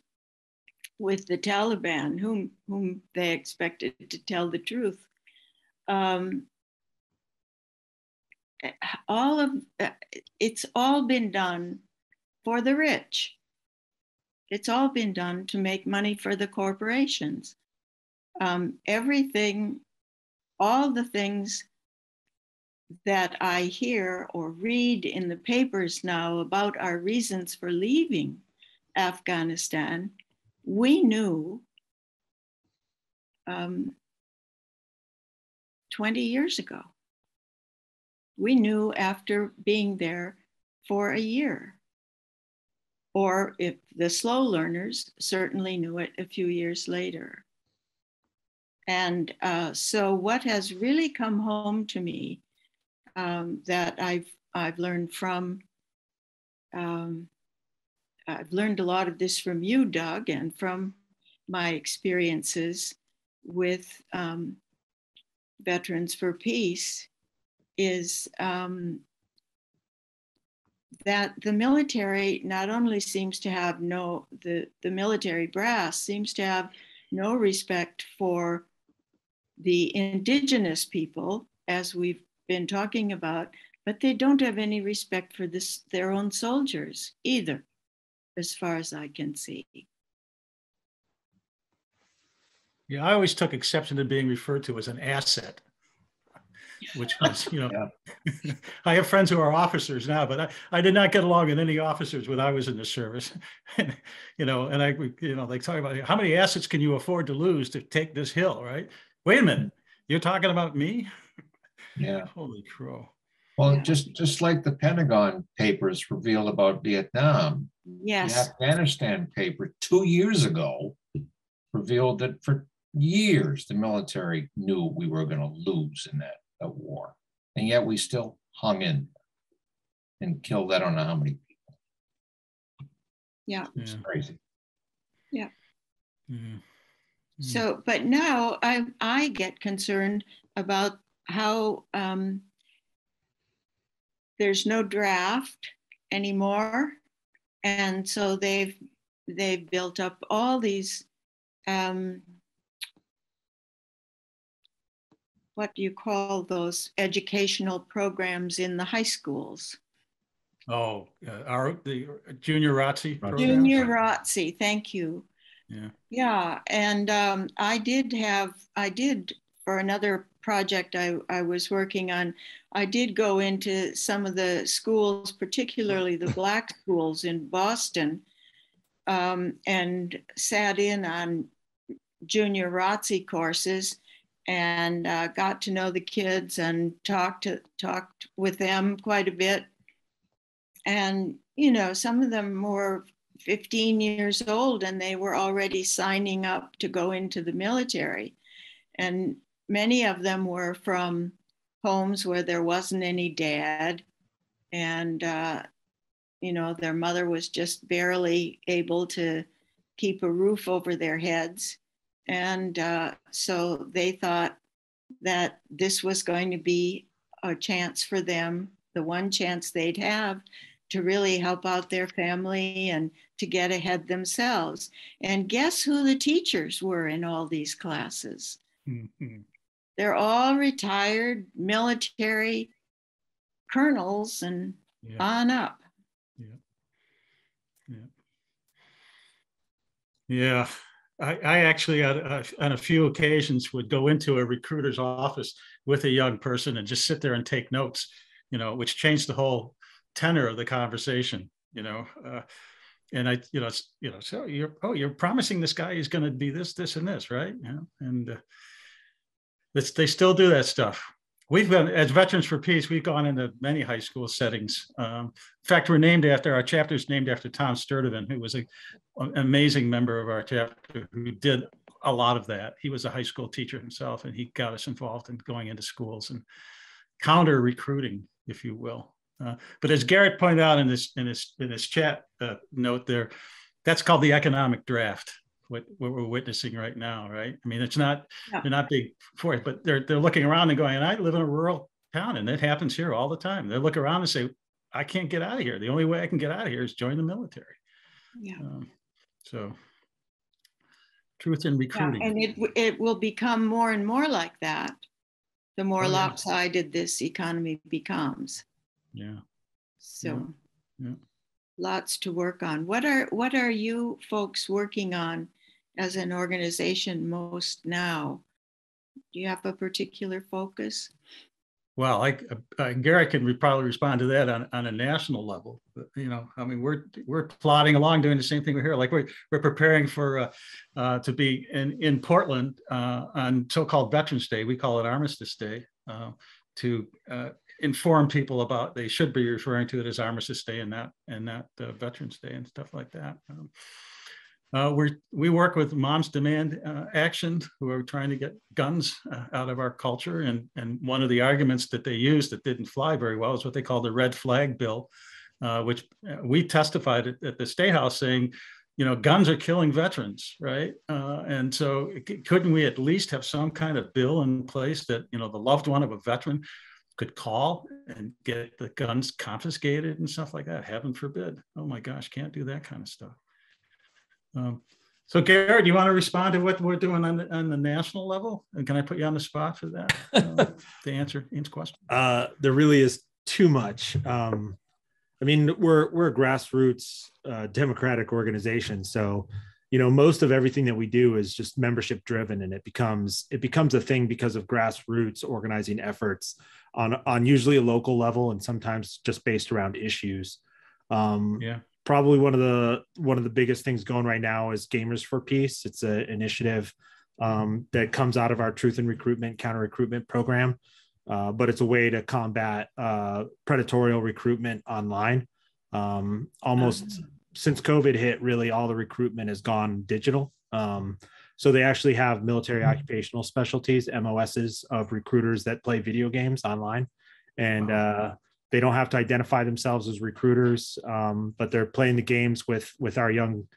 with the Taliban, whom, whom they expected to tell the truth. Um, all of it's all been done for the rich. It's all been done to make money for the corporations. Um, everything all the things that I hear or read in the papers now about our reasons for leaving Afghanistan, we knew um, 20 years ago. We knew after being there for a year. Or if the slow learners certainly knew it a few years later. And uh, so, what has really come home to me um, that I've I've learned from um, I've learned a lot of this from you, Doug, and from my experiences with um, Veterans for Peace is um, that the military not only seems to have no the the military brass seems to have no respect for the indigenous people, as we've been talking about, but they don't have any respect for this, their own soldiers either, as far as I can see. Yeah, I always took exception to being referred to as an asset, which was, you know, yeah. I have friends who are officers now, but I, I did not get along with any officers when I was in the service. you know, and I, you know, they talk about how many assets can you afford to lose to take this hill, right? wait a minute, you're talking about me? Yeah. Holy crow. Well, yeah. just just like the Pentagon papers revealed about Vietnam, yes, the Afghanistan paper two years ago revealed that for years the military knew we were going to lose in that, that war, and yet we still hung in and killed I don't know how many people. Yeah, it's crazy. Yeah. Mm-hmm. So, but now I, I get concerned about how um, there's no draft anymore, and so they've they've built up all these um, what do you call those educational programs in the high schools? Oh, uh, our the junior ROTC program. Junior ROTC, thank you. Yeah. Yeah, and um, I did have, I did for another project I, I was working on, I did go into some of the schools, particularly the black schools in Boston, um, and sat in on junior ROTC courses and uh, got to know the kids and talked to, talked with them quite a bit. And you know, some of them were 15 years old and they were already signing up to go into the military. And many of them were from homes where there wasn't any dad. And, uh, you know, their mother was just barely able to keep a roof over their heads. And uh, so they thought that this was going to be a chance for them, the one chance they'd have to really help out their family and to get ahead themselves. And guess who the teachers were in all these classes? Mhm. They're all retired military colonels and Yeah. on up. Yeah. Yeah. Yeah, I, I actually on a, on a few occasions would go into a recruiter's office with a young person and just sit there and take notes, you know, which changed the whole tenor of the conversation, you know. Uh, and I, you know, you know, so you're, oh, you're promising this guy he's going to be this, this, and this, right? And uh, they still do that stuff. We've been, as Veterans for Peace, we've gone into many high school settings. Um, in fact, we're named after, our chapter is named after Tom Sturdivant, who was a, an amazing member of our chapter who did a lot of that. He was a high school teacher himself, and he got us involved in going into schools and counter recruiting, if you will. Uh, but as Garrett pointed out in this in his in his chat uh, note there, that's called the economic draft. What, what we're witnessing right now, right? I mean, it's not Yeah. they're not big for it, but they're they're looking around and going, and I live in a rural town, and it happens here all the time. They look around and say, I can't get out of here. The only way I can get out of here is join the military. Yeah. Um, so, truth in Yeah, recruiting. and it it will become more and more like that. The more Oh, yeah. lopsided this economy becomes. yeah. So yeah. lots to work on. What are what are you folks working on as an organization most now? Do you have a particular focus? Well, I, uh, Garrett can probably respond to that on, on a national level. But, you know, I mean, we're we're plodding along, doing the same thing we're here. Like we're we're preparing for uh, uh, to be in in Portland uh, on so-called Veterans Day. We call it Armistice Day uh, to uh, inform people about. They should be referring to it as Armistice Day and not and not uh, Veterans Day and stuff like that. Um, uh, we we work with Moms Demand uh, Action, who are trying to get guns uh, out of our culture, and and one of the arguments that they used that didn't fly very well is what they call the red flag bill, uh, which uh, we testified at, at the State House saying, you know, guns are killing veterans, right? Uh, and so couldn't we at least have some kind of bill in place that you know the loved one of a veteran could call and get the guns confiscated and stuff like that? Heaven forbid! Oh my gosh, can't do that kind of stuff. Um, so Garrett, do you want to respond to what we're doing on the, on the national level? And can I put you on the spot for that uh, to answer Ian's question? uh, there really is too much. Um, I mean, we're we're a grassroots uh, democratic organization, so you know most of everything that we do is just membership driven, and it becomes it becomes a thing because of grassroots organizing efforts on on usually a local level, and sometimes just based around issues. Um, Yeah. Probably one of the one of the biggest things going right now is Gamers for Peace. It's an initiative um, that comes out of our Truth and Recruitment Counter Recruitment program uh, but it's a way to combat uh, predatorial recruitment online. Um, almost since COVID hit, really all the recruitment has gone digital. Um, so they actually have military occupational specialties, MOSs of recruiters that play video games online, and uh, they don't have to identify themselves as recruiters, um, but they're playing the games with with our young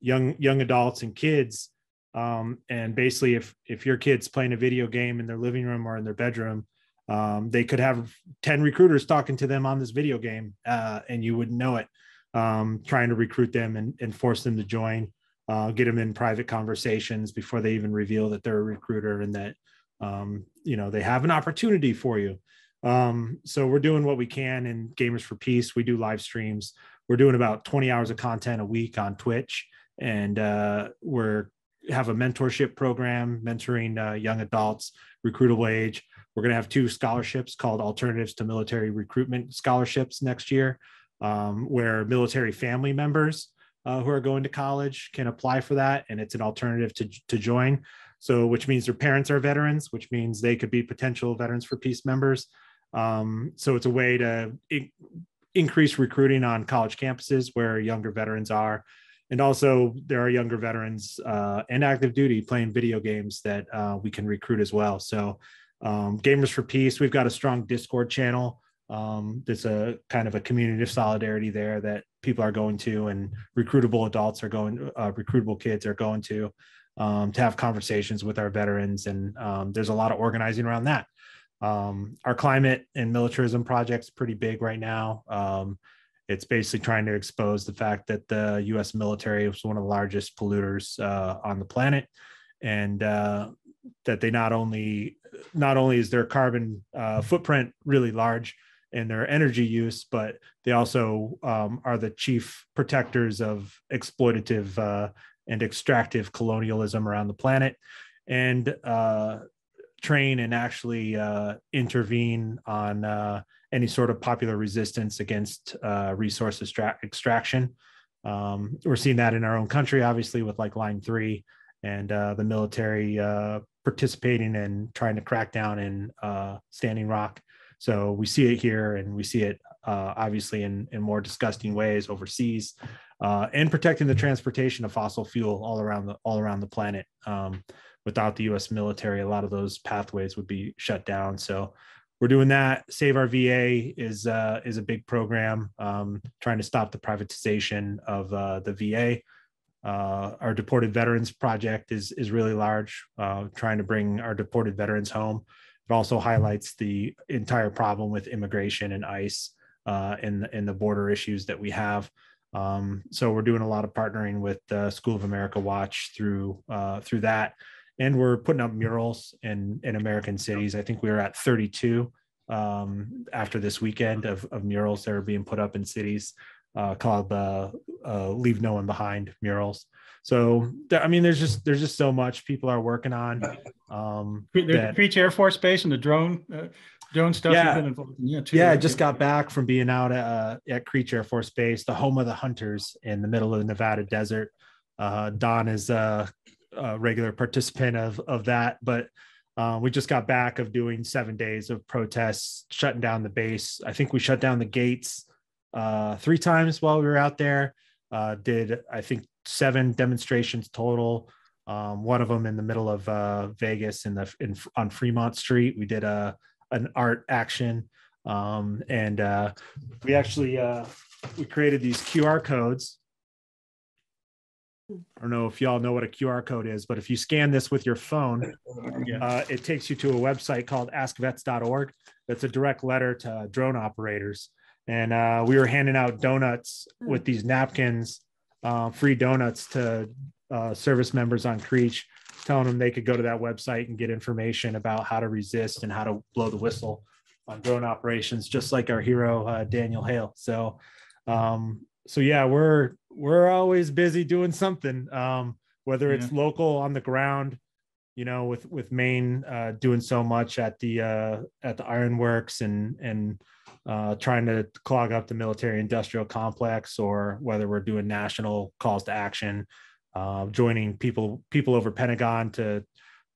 young young adults and kids. Um, and basically, if if your kid's playing a video game in their living room or in their bedroom, um, they could have 10 recruiters talking to them on this video game uh, and you wouldn't know it um, trying to recruit them and, and force them to join uh, get them in private conversations before they even reveal that they're a recruiter and that um, you know they have an opportunity for you um, so we're doing what we can in gamers for peace. We do live streams. We're doing about 20 hours of content a week on twitch. And uh, we're have a mentorship program mentoring uh, young adults recruitable age. We're going to have two scholarships called alternatives to military recruitment scholarships next year um, where military family members uh, who are going to college can apply for that and it's an alternative to, to join. So which means their parents are veterans which means they could be potential veterans for peace members um, so it's a way to in- increase recruiting on college campuses where younger veterans are. And also there are younger veterans uh, and active duty playing video games that uh, we can recruit as well. So um, gamers for peace we've got a strong discord channel. Um, there's a kind of a community of solidarity there that people are going to and recruitable adults are going uh, recruitable kids are going to um, to have conversations with our veterans. And um, there's a lot of organizing around that um, our climate and militarism project is pretty big right now. Um, it's basically trying to expose the fact that the us military is one of the largest polluters uh, on the planet and uh, that they not only not only is their carbon uh, footprint really large in their energy use, but they also um, are the chief protectors of exploitative uh, and extractive colonialism around the planet, and uh, train and actually uh, intervene on uh, any sort of popular resistance against uh, resource extra- extraction. Um, we're seeing that in our own country, obviously, with like Line Three and uh, the military participating and trying to crack down in Standing Rock so we see it here, and we see it uh, obviously in in more disgusting ways overseas, uh, and protecting the transportation of fossil fuel all around the all around the planet. Um, without the U.S. military, a lot of those pathways would be shut down. So we're doing that. Save Our VA is uh, is a big program um, trying to stop the privatization of uh, the VA. Uh, our deported veterans project is is really large, uh, trying to bring our deported veterans home. It also highlights the entire problem with immigration and ICE uh, and, and the border issues that we have. Um, so we're doing a lot of partnering with the School of America Watch through uh, through that, and we're putting up murals in in American cities. I think we were at 32 um, after this weekend of, of murals that are being put up in cities uh, called uh, uh, "Leave No One Behind" murals. So I mean, there's just there's just so much people are working on. Um, the Creech Air Force Base and the drone uh, drone stuff. Yeah, in yeah, too, yeah. I just got back from being out at, uh, at Creech Air Force Base, the home of the hunters in the middle of the Nevada desert. Uh, Don is a, regular participant of of that, but. Uh, we just got back of doing seven days of protests, shutting down the base. I think we shut down the gates uh, three times while we were out there. Uh, did I think seven demonstrations total. Um, one of them in the middle of uh, Vegas in the in, on Fremont Street. We did a an art action, um, and uh, we actually uh, we created these QR codes. I don't know if y'all know what a QR code is, but if you scan this with your phone, uh, it takes you to a website called askvets.org. That's a direct letter to drone operators. And uh, we were handing out donuts with these napkins uh, free donuts to uh, service members on Creech, telling them they could go to that website and get information about how to resist and how to blow the whistle on drone operations, just like our hero uh, Daniel Hale. So, um, so yeah, we're we're always busy doing something, um, whether it's yeah. local on the ground, you know, with with Maine uh, doing so much at the uh, at the ironworks and and uh, trying to clog up the military industrial complex or whether we're doing national calls to action, uh, joining people people over Pentagon to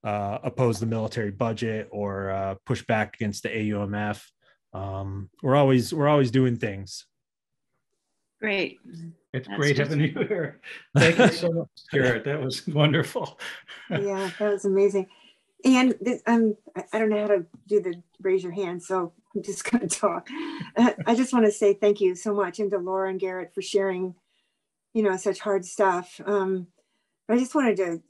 uh, oppose the military budget or uh, push back against the AUMF. Um, we're always we're always doing things. Great. It's That's great having you here. Thank you so much, Garrett. That was wonderful. yeah, that was amazing. And this, um, I don't know how to do the raise your hand, so I'm just going to talk. Uh, I just want to say thank you so much, and to Laura and Garrett for sharing, you know, such hard stuff. Um, I just wanted to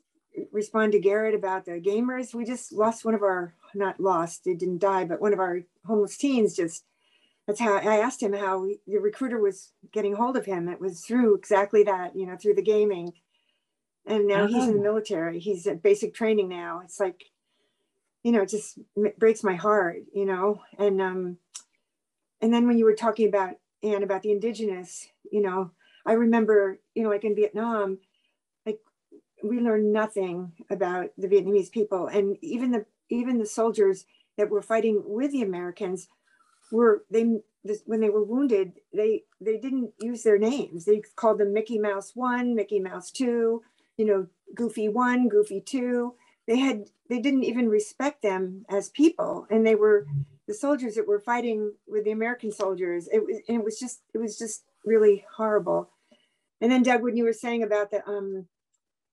respond to Garrett about the gamers. We just lost one of our not lost, it didn't die, but one of our homeless teens just, that's how I asked him how he, the recruiter was getting hold of him. It was through exactly that, you know, through the gaming. And now he's in the Oh. military. He's at basic training now. It's like, you know, it just breaks my heart, you know. And um, and then when you were talking about Ann about the indigenous, you know, I remember, you know, like in Vietnam, like we learned nothing about the Vietnamese people, and even the even the soldiers that were fighting with the Americans were they this, when they were wounded they they didn't use their names. They called them mickey mouse one mickey mouse two you know goofy one goofy two. They had they didn't even respect them as people. And they were the soldiers that were fighting with the american soldiers it was it was just it was just really horrible. And then doug when you were saying about the um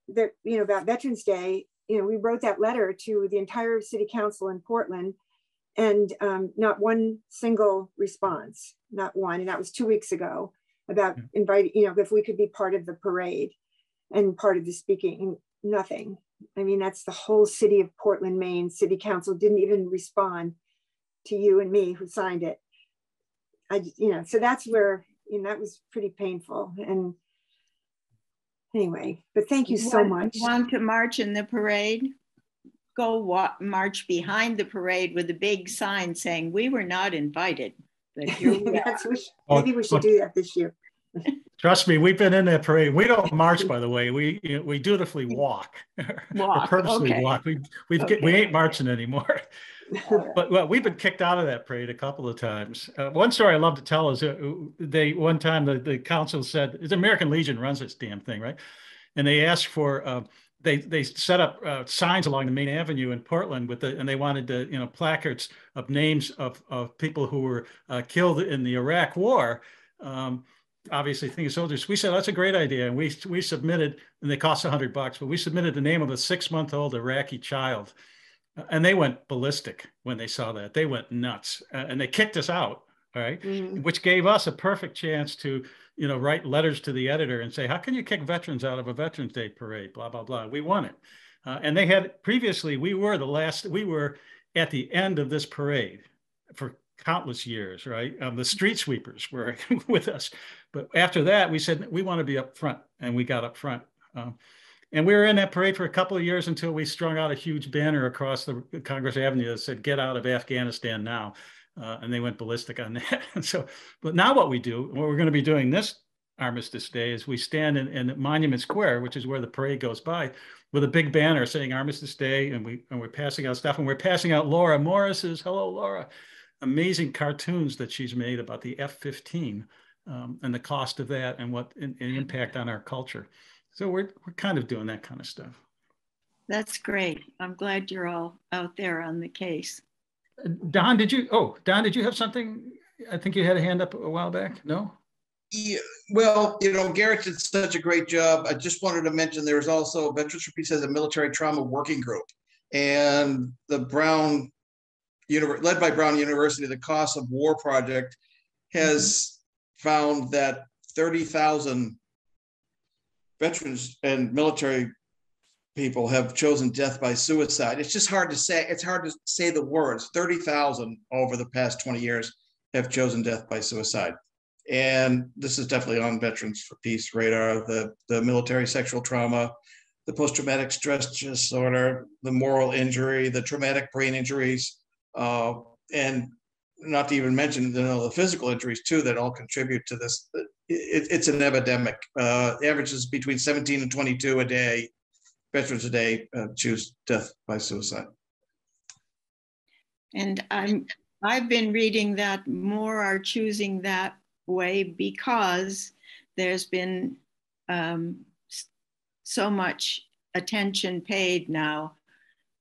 the you know about veterans day you know we wrote that letter to the entire city council in portland and um, not one single response, not one. And that was two weeks ago about inviting, you know, if we could be part of the parade and part of the speaking, nothing. I mean, that's the whole city of Portland, Maine. City Council didn't even respond to you and me who signed it. I, you know, so that's where, you know, that was pretty painful. And anyway, but thank you so Want- much. Want to march in the parade? Go wa- march behind the parade with a big sign saying, we were not invited. But here we are. That's, we should- maybe we should do that this year. Trust me, we've been in that parade. We don't march, by the way. We you know, we dutifully walk. or Walk, purposely okay. walk. We we've get, we ain't marching anymore. but well, we've been kicked out of that parade a couple of times. Uh, one story I love to tell is uh, they one time the, the council said the American Legion runs this damn thing, right? And they asked for uh, they they set up uh, signs along the main avenue in Portland with the and they wanted to you know placards of names of of people who were uh, killed in the Iraq War. Um, obviously thinking soldiers. We said that's a great idea, and we we submitted, and they cost a hundred bucks, but we submitted the name of a six month old Iraqi child, Uh, and they went ballistic when they saw that. They went nuts, uh, and they kicked us out. All right, Mhm. which gave us a perfect chance to you know write letters to the editor and say, how can you kick veterans out of a Veterans Day parade? Blah blah blah. We won it, uh, and they had previously we were the last. We were at the end of this parade for countless years, right? Um, the street sweepers were with us. But after that, we said we want to be up front, and we got up front. Um, and we were in that parade for a couple of years until we strung out a huge banner across the Congress Avenue that said, "Get out of Afghanistan now," uh, and they went ballistic on that. and so, but now what we do, what we're going to be doing this Armistice Day, is we stand in, in Monument Square, which is where the parade goes by, with a big banner saying Armistice Day, and we and we're passing out stuff, and we're passing out Laura Morris's "Hello, Laura." Amazing cartoons that she's made about the F-15 um, and the cost of that and what an impact on our culture. So we're we're kind of doing that kind of stuff. That's great. I'm glad you're all out there on the case. Don, did you? Oh, Don, did you have something? I think you had a hand up a while back. No. Yeah, well, you know, Garrett did such a great job. I just wanted to mention there's also Veterans for Peace has a military trauma working group, and the Brown, led by Brown University, the Cost of War Project has found that thirty thousand veterans and military people have chosen death by suicide. It's just hard to say. It's hard to say the words. Thirty thousand over the past twenty years have chosen death by suicide and this is definitely on Veterans for Peace radar. The the military sexual trauma, the post traumatic stress disorder, the moral injury, the traumatic brain injuries, uh, and not to even mention you know, the physical injuries too that all contribute to this. It, it's an epidemic. Uh, averages between 17 and 22 a day. Veterans a day uh, choose death by suicide. And I'm I've been reading that more are choosing that way because there's been um, so much attention paid now,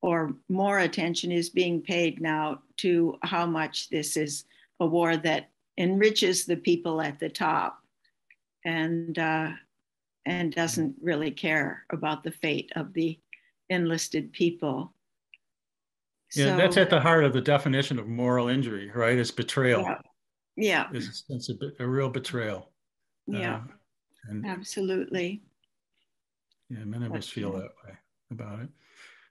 or more attention is being paid now to how much this is a war that enriches the people at the top, and uh, and doesn't really care about the fate of the enlisted people. Yeah, that's at the heart of the definition of moral injury, right? It's betrayal. Yeah. Yeah, It's a of be- a real betrayal. yeah, Uh, and absolutely. yeah, many of us feel true. that way about it.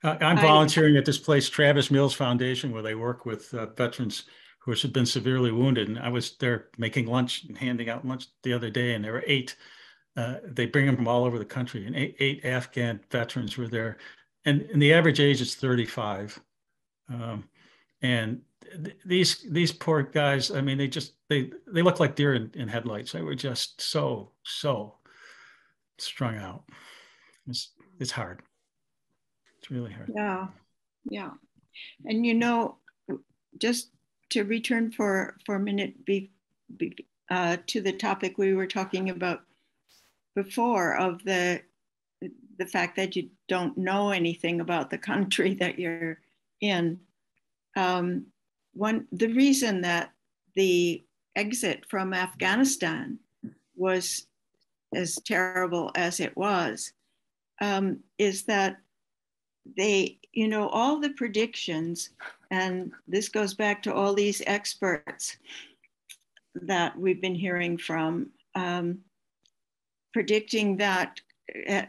Uh, I'm I- volunteering at this place, Travis Mills Foundation, where they work with uh, veterans who have been severely wounded. And I was there making lunch and handing out lunch the other day, and there were eight. Uh, they bring them from all over the country, and eight, eight Afghan veterans were there, and, and the average age is 35. Um, and th- these these poor guys, I mean, they just they they look like deer in, in headlights. They were just so so strung out. It's it's hard. It's really hard. Yeah, yeah. And you know, just to return for, for a minute be, be, uh, to the topic we were talking about before of the, the fact that you don't know anything about the country that you're in. Um, one, the reason that the exit from Afghanistan was as terrible as it was um, is that they, you know, all the predictions, and this goes back to all these experts that we've been hearing from, um, predicting that uh,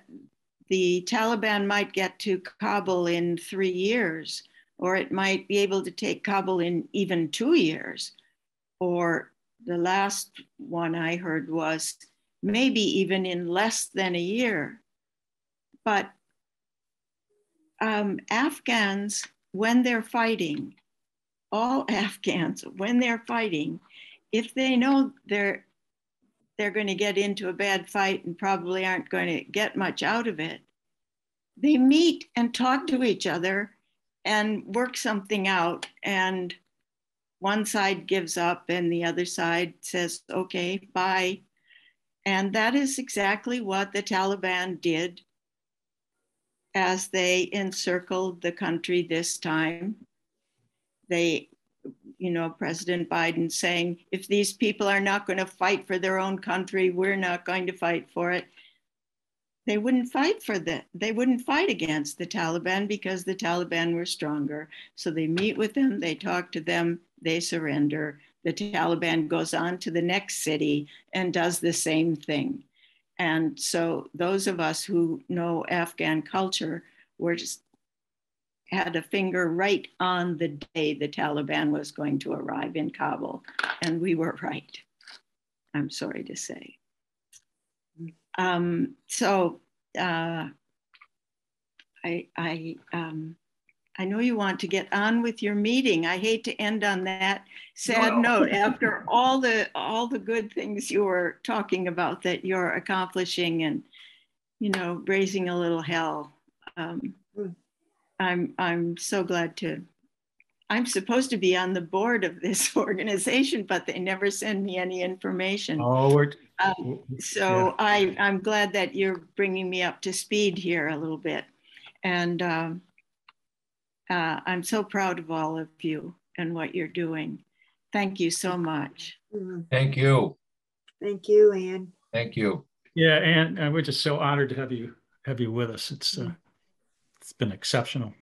the Taliban might get to Kabul in three years, or it might be able to take Kabul in even two years. Or the last one I heard was maybe even in less than a year. But um, Afghans, when they're fighting, all Afghans, when they're fighting, if they know they're they're going to get into a bad fight and probably aren't going to get much out of it, they meet and talk to each other and work something out. And one side gives up and the other side says, okay, bye. And that is exactly what the Taliban did as they encircled the country this time. They, you know, President Biden saying, if these people are not going to fight for their own country, we're not going to fight for it. They wouldn't fight for that. They wouldn't fight against the Taliban because the Taliban were stronger. So they meet with them, they talk to them, they surrender. The Taliban goes on to the next city and does the same thing. And so those of us who know Afghan culture were just had a finger right on the day the Taliban was going to arrive in Kabul. And we were right, I'm sorry to say. Um, so uh, I, I, um, I know you want to get on with your meeting. I hate to end on that sad No. note after all the all the good things you were talking about that you're accomplishing and you know raising a little hell. Um, I'm I'm so glad to. I'm supposed to be on the board of this organization, but they never send me any information. Oh, we're, Um, so I, I'm glad that you're bringing me up to speed here a little bit. And um, uh, I'm so proud of all of you and what you're doing. Thank you so much. Thank you. Thank you, Ann. Thank you. yeah, and, and we're just so honored to have you have you with us. It's uh, it's been exceptional.